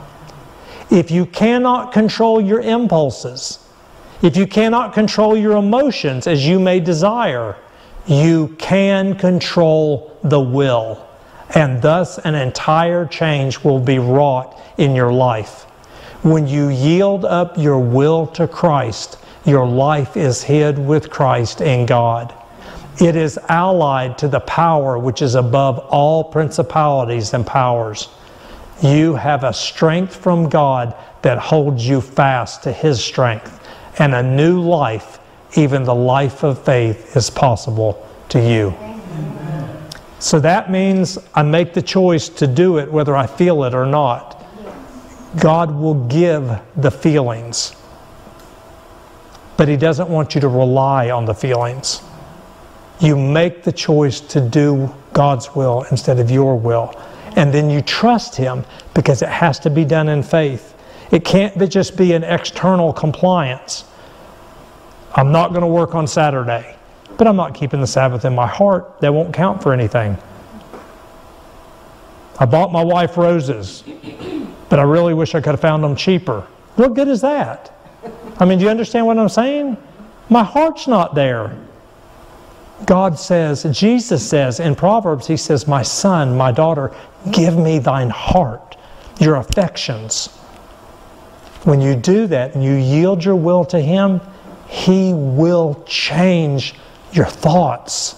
If you cannot control your impulses, if you cannot control your emotions as you may desire, you can control the will, and thus an entire change will be wrought in your life. When you yield up your will to Christ, your life is hid with Christ in God. It is allied to the power which is above all principalities and powers. You have a strength from God that holds you fast to His strength and a new life, even the life of faith, is possible to you. So that means I make the choice to do it whether I feel it or not. God will give the feelings, but He doesn't want you to rely on the feelings. You make the choice to do God's will instead of your will. and then you trust Him because it has to be done in faith. It can't just be an external compliance. I'm not going to work on Saturday, but I'm not keeping the Sabbath in my heart. That won't count for anything. I bought my wife roses, but I really wish I could have found them cheaper. What good is that? I mean, do you understand what I'm saying? My heart's not there. God says, Jesus says in Proverbs, He says, My son, my daughter, give me thine heart, your affections. When you do that and you yield your will to Him, He will change your thoughts.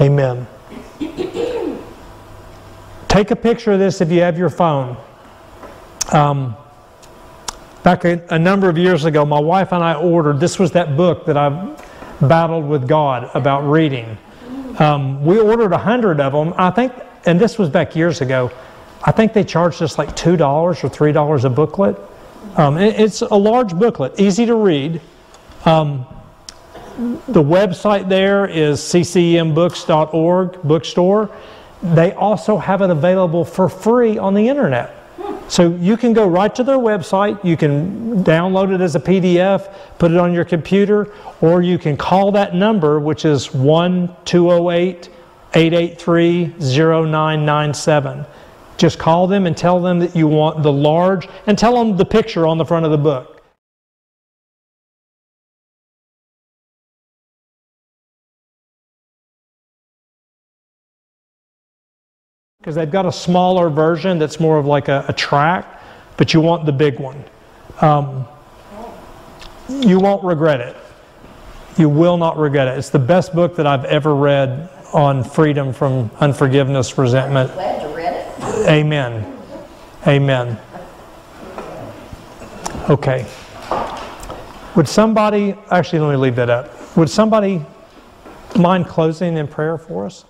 Amen. Take a picture of this if you have your phone. Um, back a, a number of years ago, my wife and I ordered, this was that book that I've battled with God about reading. Um, we ordered a hundred of them. I think, and this was back years ago, I think they charged us like $2 or $3 a booklet. Um, it- it's a large booklet, easy to read. Um, the website there is ccmbooks.org, bookstore. They also have it available for free on the internet. So you can go right to their website, you can download it as a PDF, put it on your computer, or you can call that number, which is 1 208 883 0997. Just call them and tell them that you want the large, and tell them the picture on the front of the book. because they've got a smaller version that's more of like a, a track, but you want the big one. Um, you won't regret it. You will not regret it. It's the best book that I've ever read on freedom from unforgiveness, resentment. Amen. Amen. Okay. Would somebody, actually, let me leave that up. Would somebody mind closing in prayer for us?